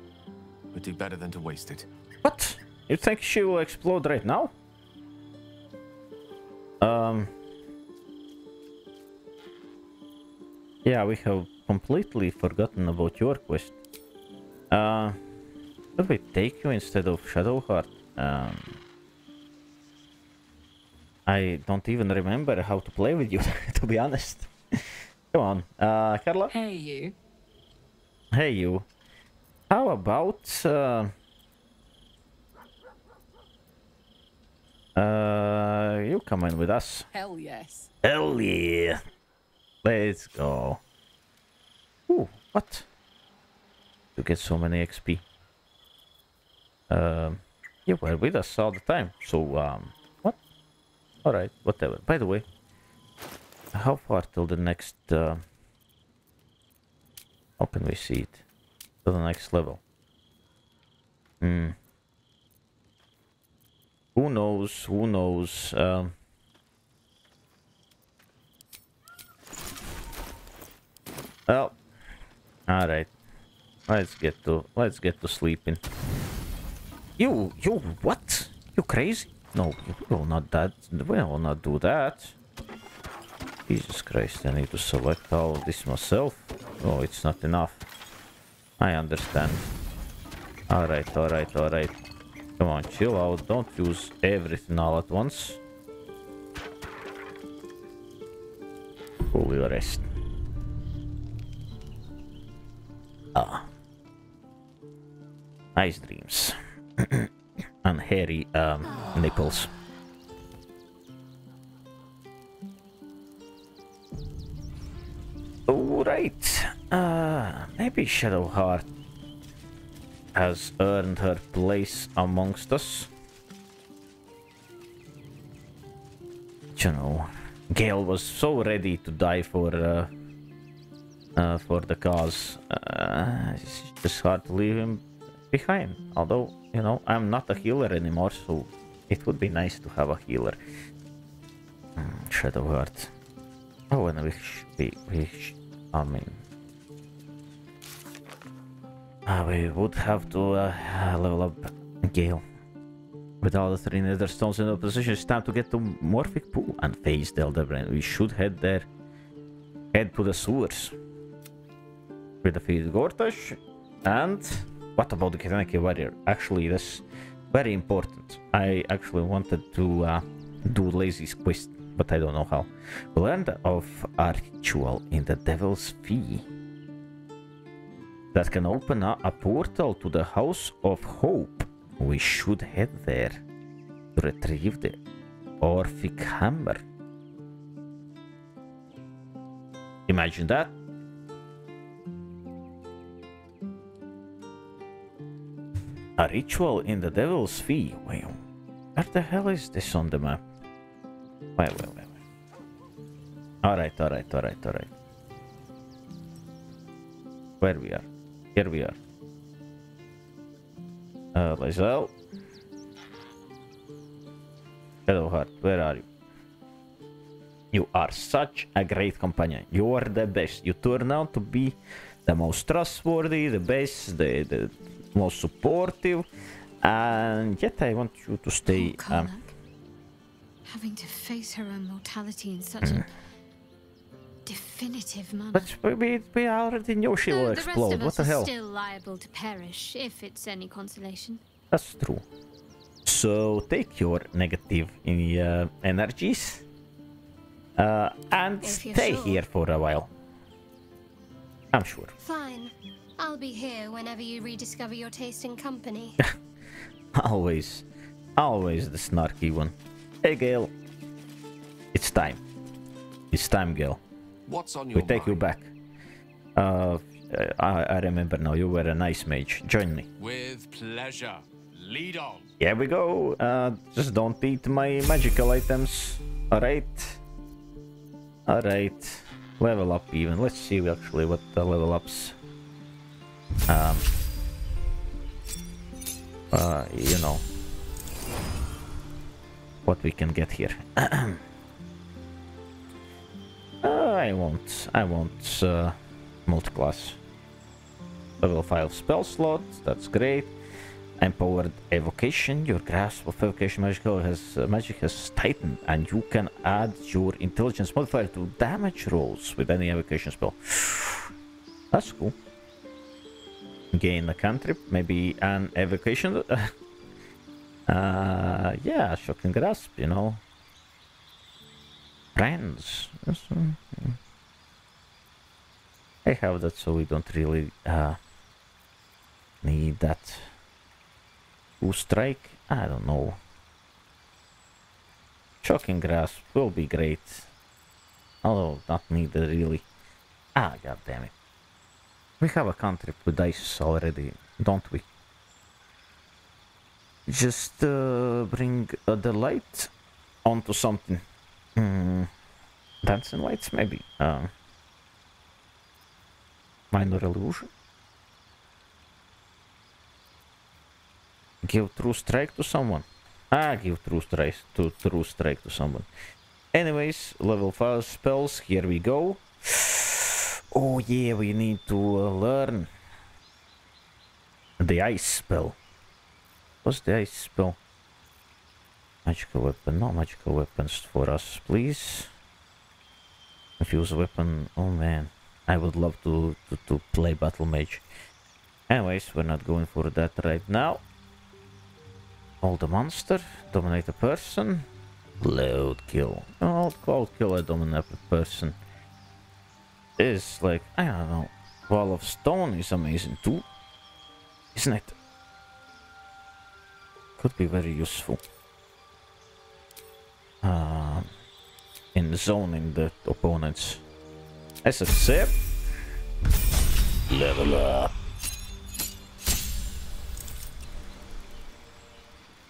We'd do better than to waste it. What? You think she will explode right now? Um. Yeah, we have completely forgotten about your quest. Uh, should we take you instead of Shadowheart? Um, I don't even remember how to play with you, *laughs* to be honest. Come on, uh, Carla? Hey, you. Hey, you. How about, uh... Uh, you come in with us. Hell yes. Hell yeah. Let's go. Ooh, what? You get so many XP. Um, you were with us all the time, so, um, what? Alright, whatever. By the way, how far till the next, uh, how can we see it? To the next level. Hmm. Who knows? Who knows? Um, well, all right. Let's get to let's get to sleeping. You you what? You crazy? No, you will not that. We will not do that. Jesus Christ! I need to select all of this myself. Oh, it's not enough. I understand. All right, all right, all right. Come on, chill out. Don't use everything all at once. Fully rest. Ah. Nice dreams. *clears throat* and hairy um, nipples. Alright. Uh, maybe Shadowheart has earned her place amongst us. You know, Gale was so ready to die for uh, uh, for the cause. Uh, it's just hard to leave him behind. Although, you know, I'm not a healer anymore, so it would be nice to have a healer. Mm, Shadowheart. Oh, and we, we, we I mean, uh, we would have to uh, level up Gale. With all the three Netherstones in opposition, it's time to get to Morphic Pool and face the Elder Brain. We should head there. Head to the sewers. Defeat Gortash. And what about the Kaneki Warrior? Actually, that's very important. I actually wanted to uh, do Lae'zel's quest, but I don't know how. Land of a ritual in the Devil's Fee that can open a, a portal to the House of Hope. We should head there to retrieve the Orphic Hammer. Imagine that. A ritual in the Devil's Fee. Wait, where the hell is this on the map? Wait, wait, wait, wait. Alright, alright, alright, alright. Where we are? Here we are. Uh, Lae'zel. Hello, Heart. Where are you? You are such a great companion. You are the best. You turn out to be the most trustworthy, the best, the, the most supportive, and yet I want you to stay. Poor Um, Having to face her own mortality in such a definitive manner. but we, we already knew she will the rest explode. of What the are hell? still liable to perish, if it's any consolation. That's true. So take your negative uh, energies uh, and stay sure. here for a while. I'm sure. Fine. I'll be here whenever you rediscover your taste in company. *laughs* Always, always the snarky one. Hey, Gale. It's time. It's time, Gale. What's on your We your take you back. Uh, I, I remember now. You were a nice mage. Join me. With pleasure. Lead on. Here we go. Uh, just don't eat my magical items. Alright. Alright. Level up even. Let's see actually what the level ups. Um. Uh, you know. what we can get here. *clears throat* Uh, I won't. I won't uh, multiclass. Level 5 spell slot. That's great. Empowered evocation. Your grasp of evocation magical has uh, magic has tightened, and you can add your intelligence modifier to damage rolls with any evocation spell. *sighs* That's cool. Gain a country, maybe an evocation. *laughs* uh, yeah, shocking grasp. You know, friends. Mm. I have that, so we don't really uh, need that. Who strike? I don't know. Shocking grasp will be great. Although not needed really. Ah, god damn it. We have a country with dice already, don't we? Just uh, bring uh, the light onto something. Mm, dancing lights, maybe. Uh, minor illusion. Give true strike to someone. Ah, give true strike to true strike to someone. Anyways, level 5 spells, here we go. Oh yeah, we need to uh, learn the ice spell. What's the ice spell? Magical weapon, no magical weapons for us, please. Infuse weapon, oh man. I would love to, to, to play battle mage. Anyways, we're not going for that right now. Hold the monster, dominate a person. Load kill. Oh, cloud kill a dominate a person. Is like, I don't know. Wall of Stone is amazing too. Isn't it? Could be very useful. Um, in zoning the opponents. As a sip. Level up.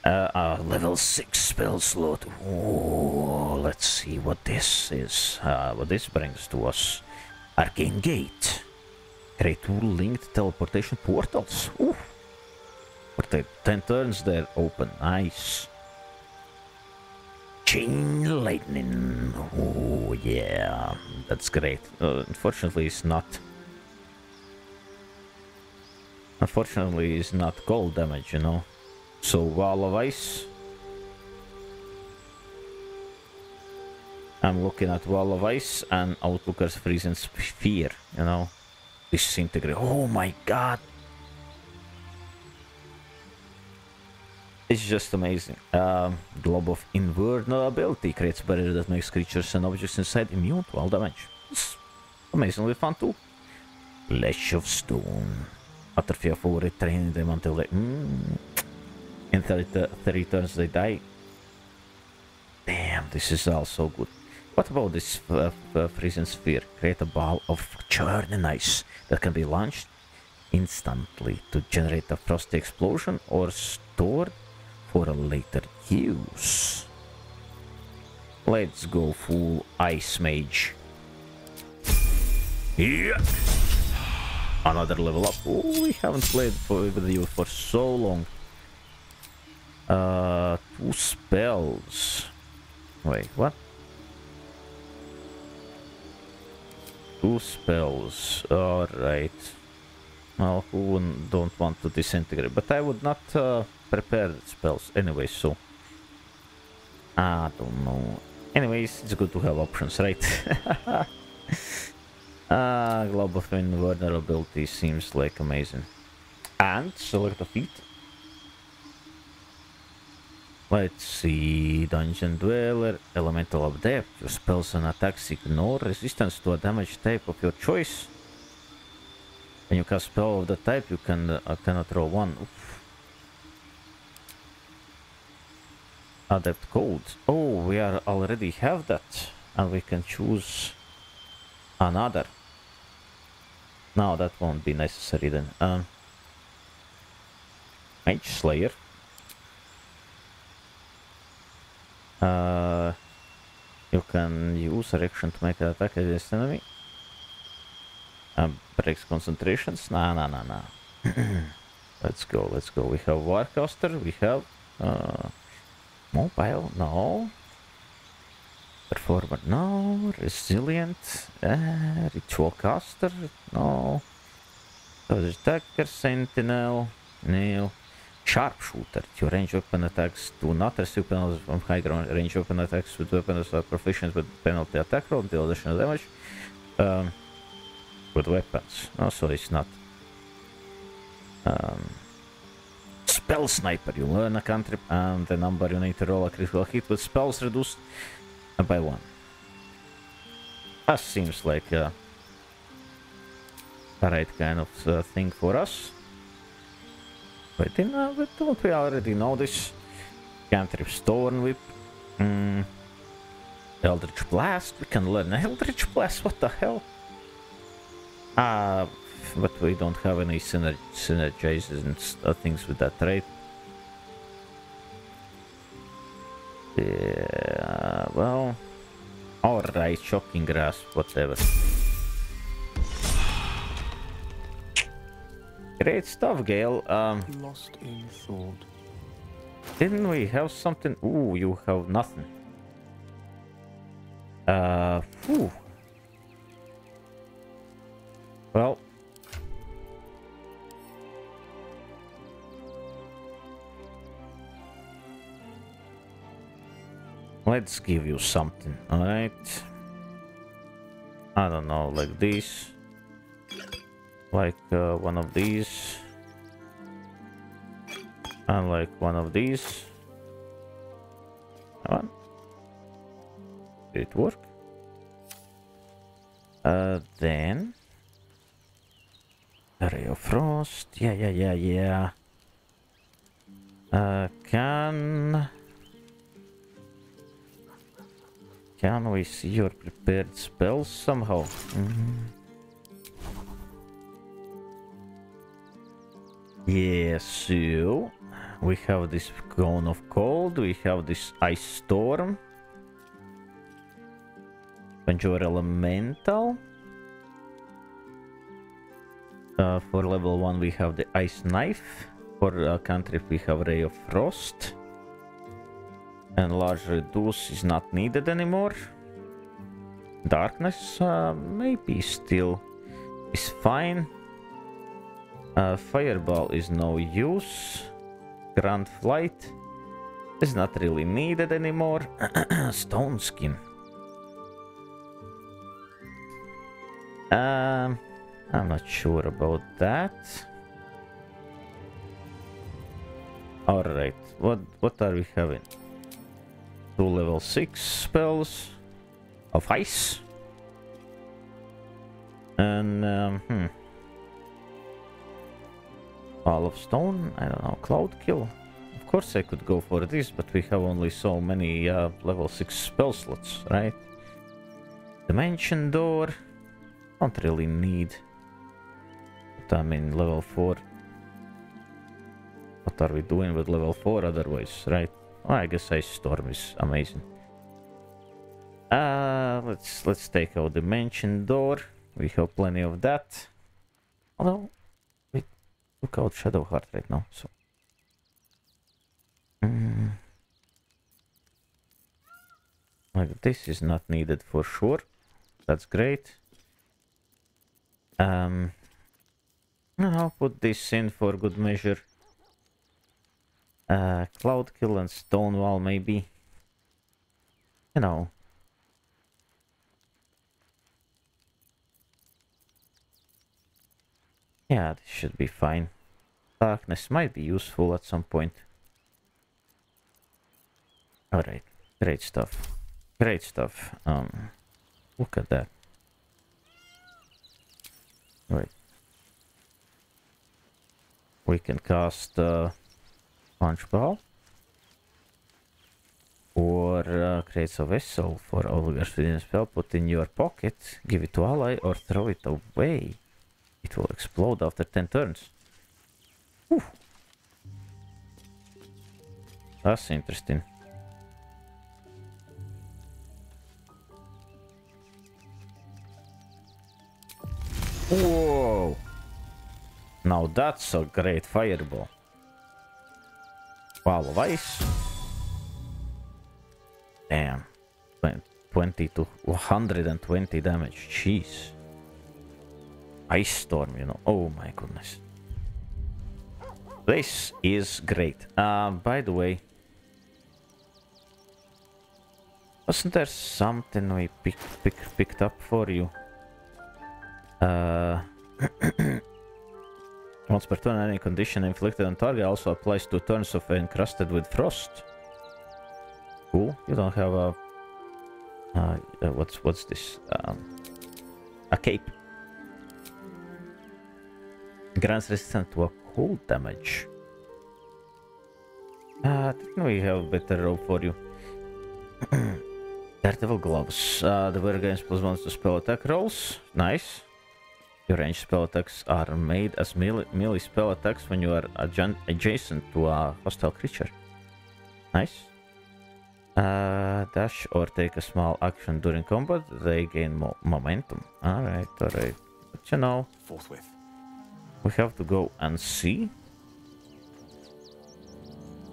Uh, uh, level 6 spell slot. Ooh, let's see what this is. Uh, what this brings to us. Arcane Gate. Create two linked teleportation portals. Ooh. For 10 turns they're open. Nice. Chain lightning. Oh yeah, that's great. Uh, unfortunately, it's not. Unfortunately, it's not cold damage, you know. So wall of ice. I'm looking at wall of ice and Otiluke's freezing sphere, you know. Disintegrate. Oh my god. It's just amazing. Um, Globe of Invulnerability creates barrier that makes creatures and objects inside immune to all damage. It's amazingly fun too. Flesh of Stone. Atrophy of over training them until they... Mm, in 30, 30 turns they die. Damn, this is also good. What about this uh, uh, freezing sphere? Create a ball of churning ice that can be launched instantly to generate a frosty explosion or stored for a later use. Let's go full ice mage. Yeah. Another level up. Oh, we haven't played for, with you for so long. Uh, two spells. Wait, what? Two spells. Alright. Well, who don't want to disintegrate? But I would not uh, prepare spells anyway, so... I don't know. Anyways, it's good to have options, right? *laughs* Ah, uh, Globe of Invulnerability seems like amazing. And select a feat. Let's see, Dungeon Dweller, Elemental Adept. Your spells and attacks ignore resistance to a damage type of your choice. When you cast spell of the type, you can uh, cannot roll one. Oof. Adept Code. Oh, we are already have that, and we can choose another. No, that won't be necessary then. Um, Mage Slayer. Uh, you can use erection to make an attack against enemy. Uh, breaks concentrations. Nah, nah, nah, nah. *coughs* let's go, let's go. We have Warcaster, we have uh, Mobile, no. Performer, no. Resilient, uh, Ritual Caster, no. Dodge Attacker, Sentinel, no. Sharpshooter. Your range weapon attacks do not receive penalties from high ground range weapon attacks with weapons that are proficient with penalty attack roll deal additional damage. Um, with weapons. No, so it's not. Um, spell sniper. You learn a cantrip and the number you need to roll a critical hit with spells reduced by one. That seems like a, a right kind of uh, thing for us. Wait, didn't, but don't we already know this? Cantrip Thorn Whip. Mm. Eldritch Blast. We can learn Eldritch Blast. What the hell? Uh, but we don't have any synerg synergizes and uh, things with that, right? Yeah, well... Alright, shocking grasp, whatever. Great stuff, Gale. Um, Lost in thought. Didn't we have something? Ooh, you have nothing. Uh, whew. Well. Let's give you something, alright? I don't know, like this. Like uh, one of these. And like one of these. Come on. Did it work? Uh, then... Ray of Frost. Yeah, yeah, yeah, yeah. Uh, can... Can we see your prepared spells somehow? Mm -hmm. Yeah, so... We have this Cone of Cold, we have this Ice Storm. Conjure Elemental. Uh, for level 1 we have the Ice Knife. For uh, cantrip we have Ray of Frost. And large reduce is not needed anymore. Darkness uh, maybe still is fine. Uh, fireball is no use. Grand flight is not really needed anymore. *clears throat* Stone skin. Um, I'm not sure about that. All right, what what are we having? Two level six spells of ice, and um, hmm. Wall of Stone, I don't know, Cloud Kill. Of course I could go for this, but we have only so many uh, level 6 spell slots, right? Dimension Door, don't really need. But I mean, level 4. What are we doing with level 4 otherwise, right? Oh, I guess Ice Storm is amazing. Uh, let's let's take out Dimension Door. We have plenty of that. Although, look out Shadowheart right now, so. Mm. Like this is not needed for sure. That's great. Um, I'll put this in for good measure. Uh, Cloud Kill and Stonewall maybe. You know. Yeah, this should be fine. Darkness might be useful at some point. Alright, great stuff. Great stuff. Um, look at that. Right. We can cast uh, Punch Ball. Or uh, creates a vessel for Olga's within spell, put in your pocket, give it to ally, or throw it away. It will explode after 10 turns. Whew. That's interesting. Whoa! Now that's a great fireball. Wall of ice. Damn. 20 to 120 damage. Jeez. Ice storm, you know. Oh my goodness. This is great. Uh, by the way, wasn't there something we pick, pick, picked up for you? Uh, *coughs* once per turn, any condition inflicted on target also applies to turns of encrusted with frost. Cool. You don't have a. Uh, uh, what's what's this? Um, a cape. Grants resistant to a cold damage. Uh, I think we have a better rope for you. *clears throat* Daredevil gloves. Uh, the wearer gains plus one to spell attack rolls. Nice. Your ranged spell attacks are made as melee, melee spell attacks when you are adjun- adjacent to a hostile creature. Nice. Uh, dash or take a small action during combat, they gain mo momentum. Alright, alright. But you know, Forthwith. We have to go and see.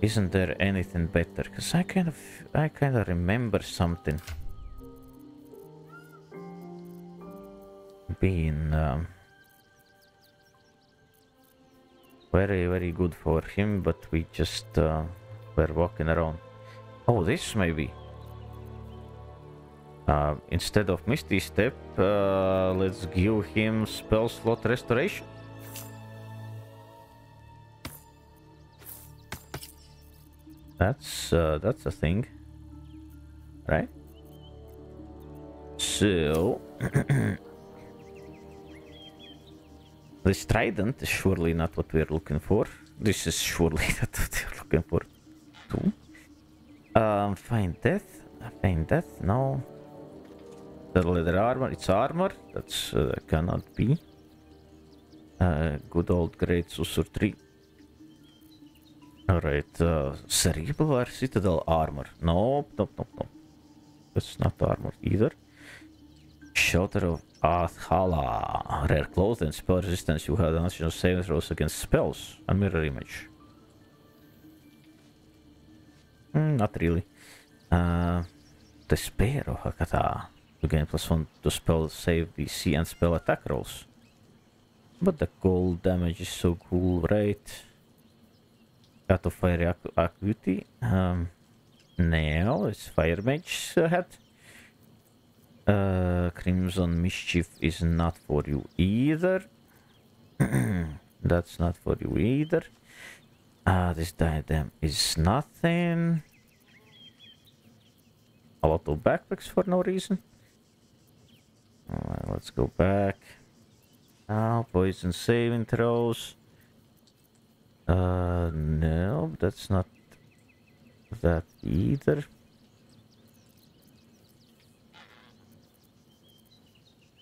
Isn't there anything better? Because I kind of, I kind of remember something being um, very, very good for him, but we just uh, were walking around. Oh, this maybe. Uh, instead of Misty Step, uh, let's give him spell slot restoration. That's uh, that's a thing, right? So *coughs* this trident is surely not what we're looking for. This is surely *laughs* not what we're looking for. Too. Um, find death. Find death. No. The leather armor. It's armor. That's uh, cannot be. Uh, good old great Susur tree. Alright, uh, cerebral citadel armor? Nope, nope, nope, nope. That's not armor either. Shelter of Athala. Rare clothes and spell resistance. You have additional saving throws against spells. A mirror image. Hmm, not really. Uh, Despair of Hakata. You gain plus one to spell save DC and spell attack rolls. But the cold damage is so cool, right? Got of fire ac acuity. Um, no, it's fire mage head. Uh, Crimson Mischief is not for you either. *clears throat* That's not for you either. Uh, this diadem is nothing. A lot of backpacks for no reason. Alright, let's go back. Now, poison saving throws. Uh, no, that's not that either.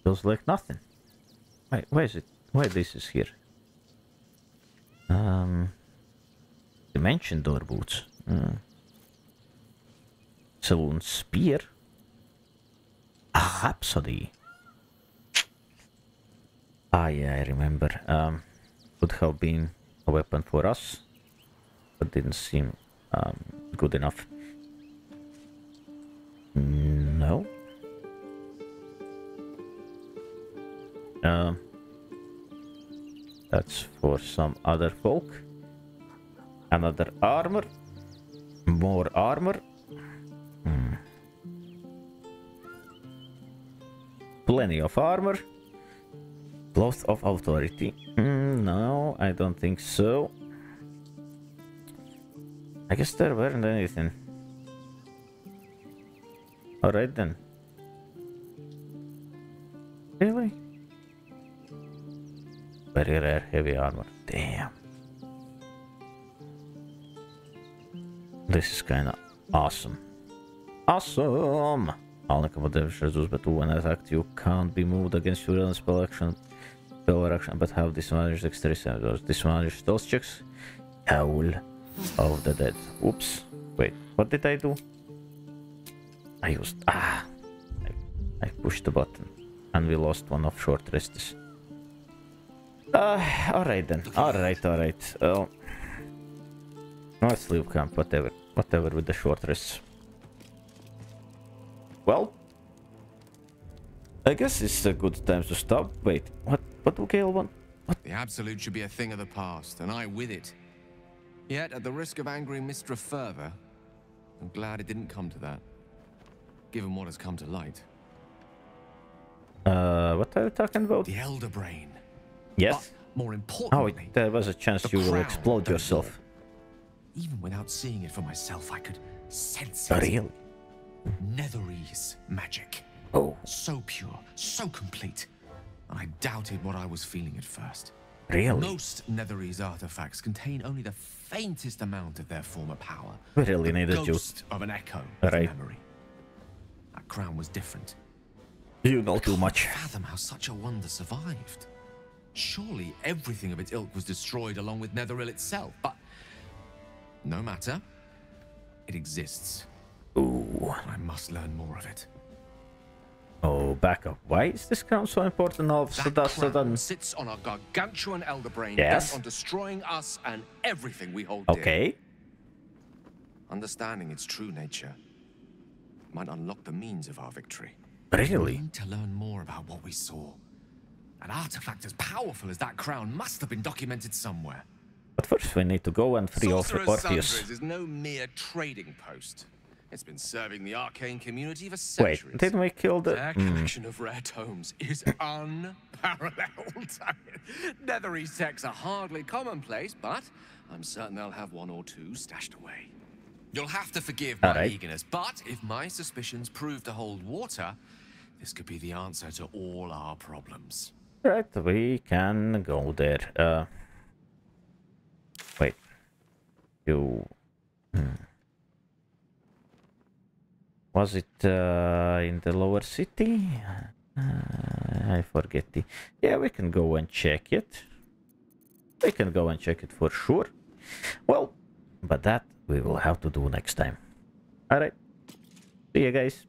Feels like nothing. Wait, why is it? Why this is here? Um, dimension door boots. Uh, Saloon spear. A rhapsody. Ah, yeah, I remember. Um, would have been a weapon for us, but didn't seem um, good enough. No. Um, that's for some other folk. Another armor. More armor. Hmm. Plenty of armor. Cloth of authority. Mm, no, I don't think so. I guess there weren't anything. Alright then. Really? Very rare heavy armor. Damn. This is kinda awesome. Awesome! All accommodations reduced by 2 when attacked. You can't be moved against your own spell action spell action but have disadvantage dexterity those disadvantage those checks. Howl of the dead. Oops. Wait, what did I do? I used ah I, I pushed the button and we lost one of short rests. Uh, alright then. Alright, alright. Well, let's leave camp, whatever. Whatever with the short rests. Well, I guess it's a good time to stop. Wait, what? What do Gale want? The Absolute should be a thing of the past, and I with it. Yet, at the risk of angering Mystra further, I'm glad it didn't come to that. Given what has come to light. Uh, what are you talking about? The Elder Brain. Yes. But more Oh, importantly, there was a chance you will explode that it yourself. even without seeing it for myself, I could sense Oh, it. really? Netherese magic. Oh. So pure, so complete. And I doubted what I was feeling at first. Really? Most Netherese artifacts contain only the faintest amount of their former power. We really the needed you. ghost of an echo of Right. memory. That crown was different. You know too much. Fathom how such a wonder survived. Surely everything of its ilk was destroyed along with Netheril itself, but no matter. It exists. Ooh. I must learn more of it. Oh, back up. Why is this crown so important all of a sudden? sits on a gargantuan elder brain Yes. bent on destroying us and everything we hold dear. Okay. Understanding its true nature might unlock the means of our victory. Really? We need to learn more about what we saw. An artifact as powerful as that crown must have been documented somewhere. But first we need to go and free Sorcerous Orpheus. Sundries is no mere trading post. It's been serving the arcane community for centuries. Wait, didn't we kill the... Their Hmm. collection of rare tomes is *laughs* unparalleled. *laughs* Netherese texts are hardly commonplace, but I'm certain they'll have one or two stashed away. You'll have to forgive my Alright. eagerness, but if my suspicions prove to hold water, this could be the answer to all our problems. Right, we can go there. Uh, wait. You... Hmm. Was it uh, in the lower city? Uh, I forget the... Yeah, we can go and check it. We can go and check it for sure. Well, but that we will have to do next time. Alright. See you guys.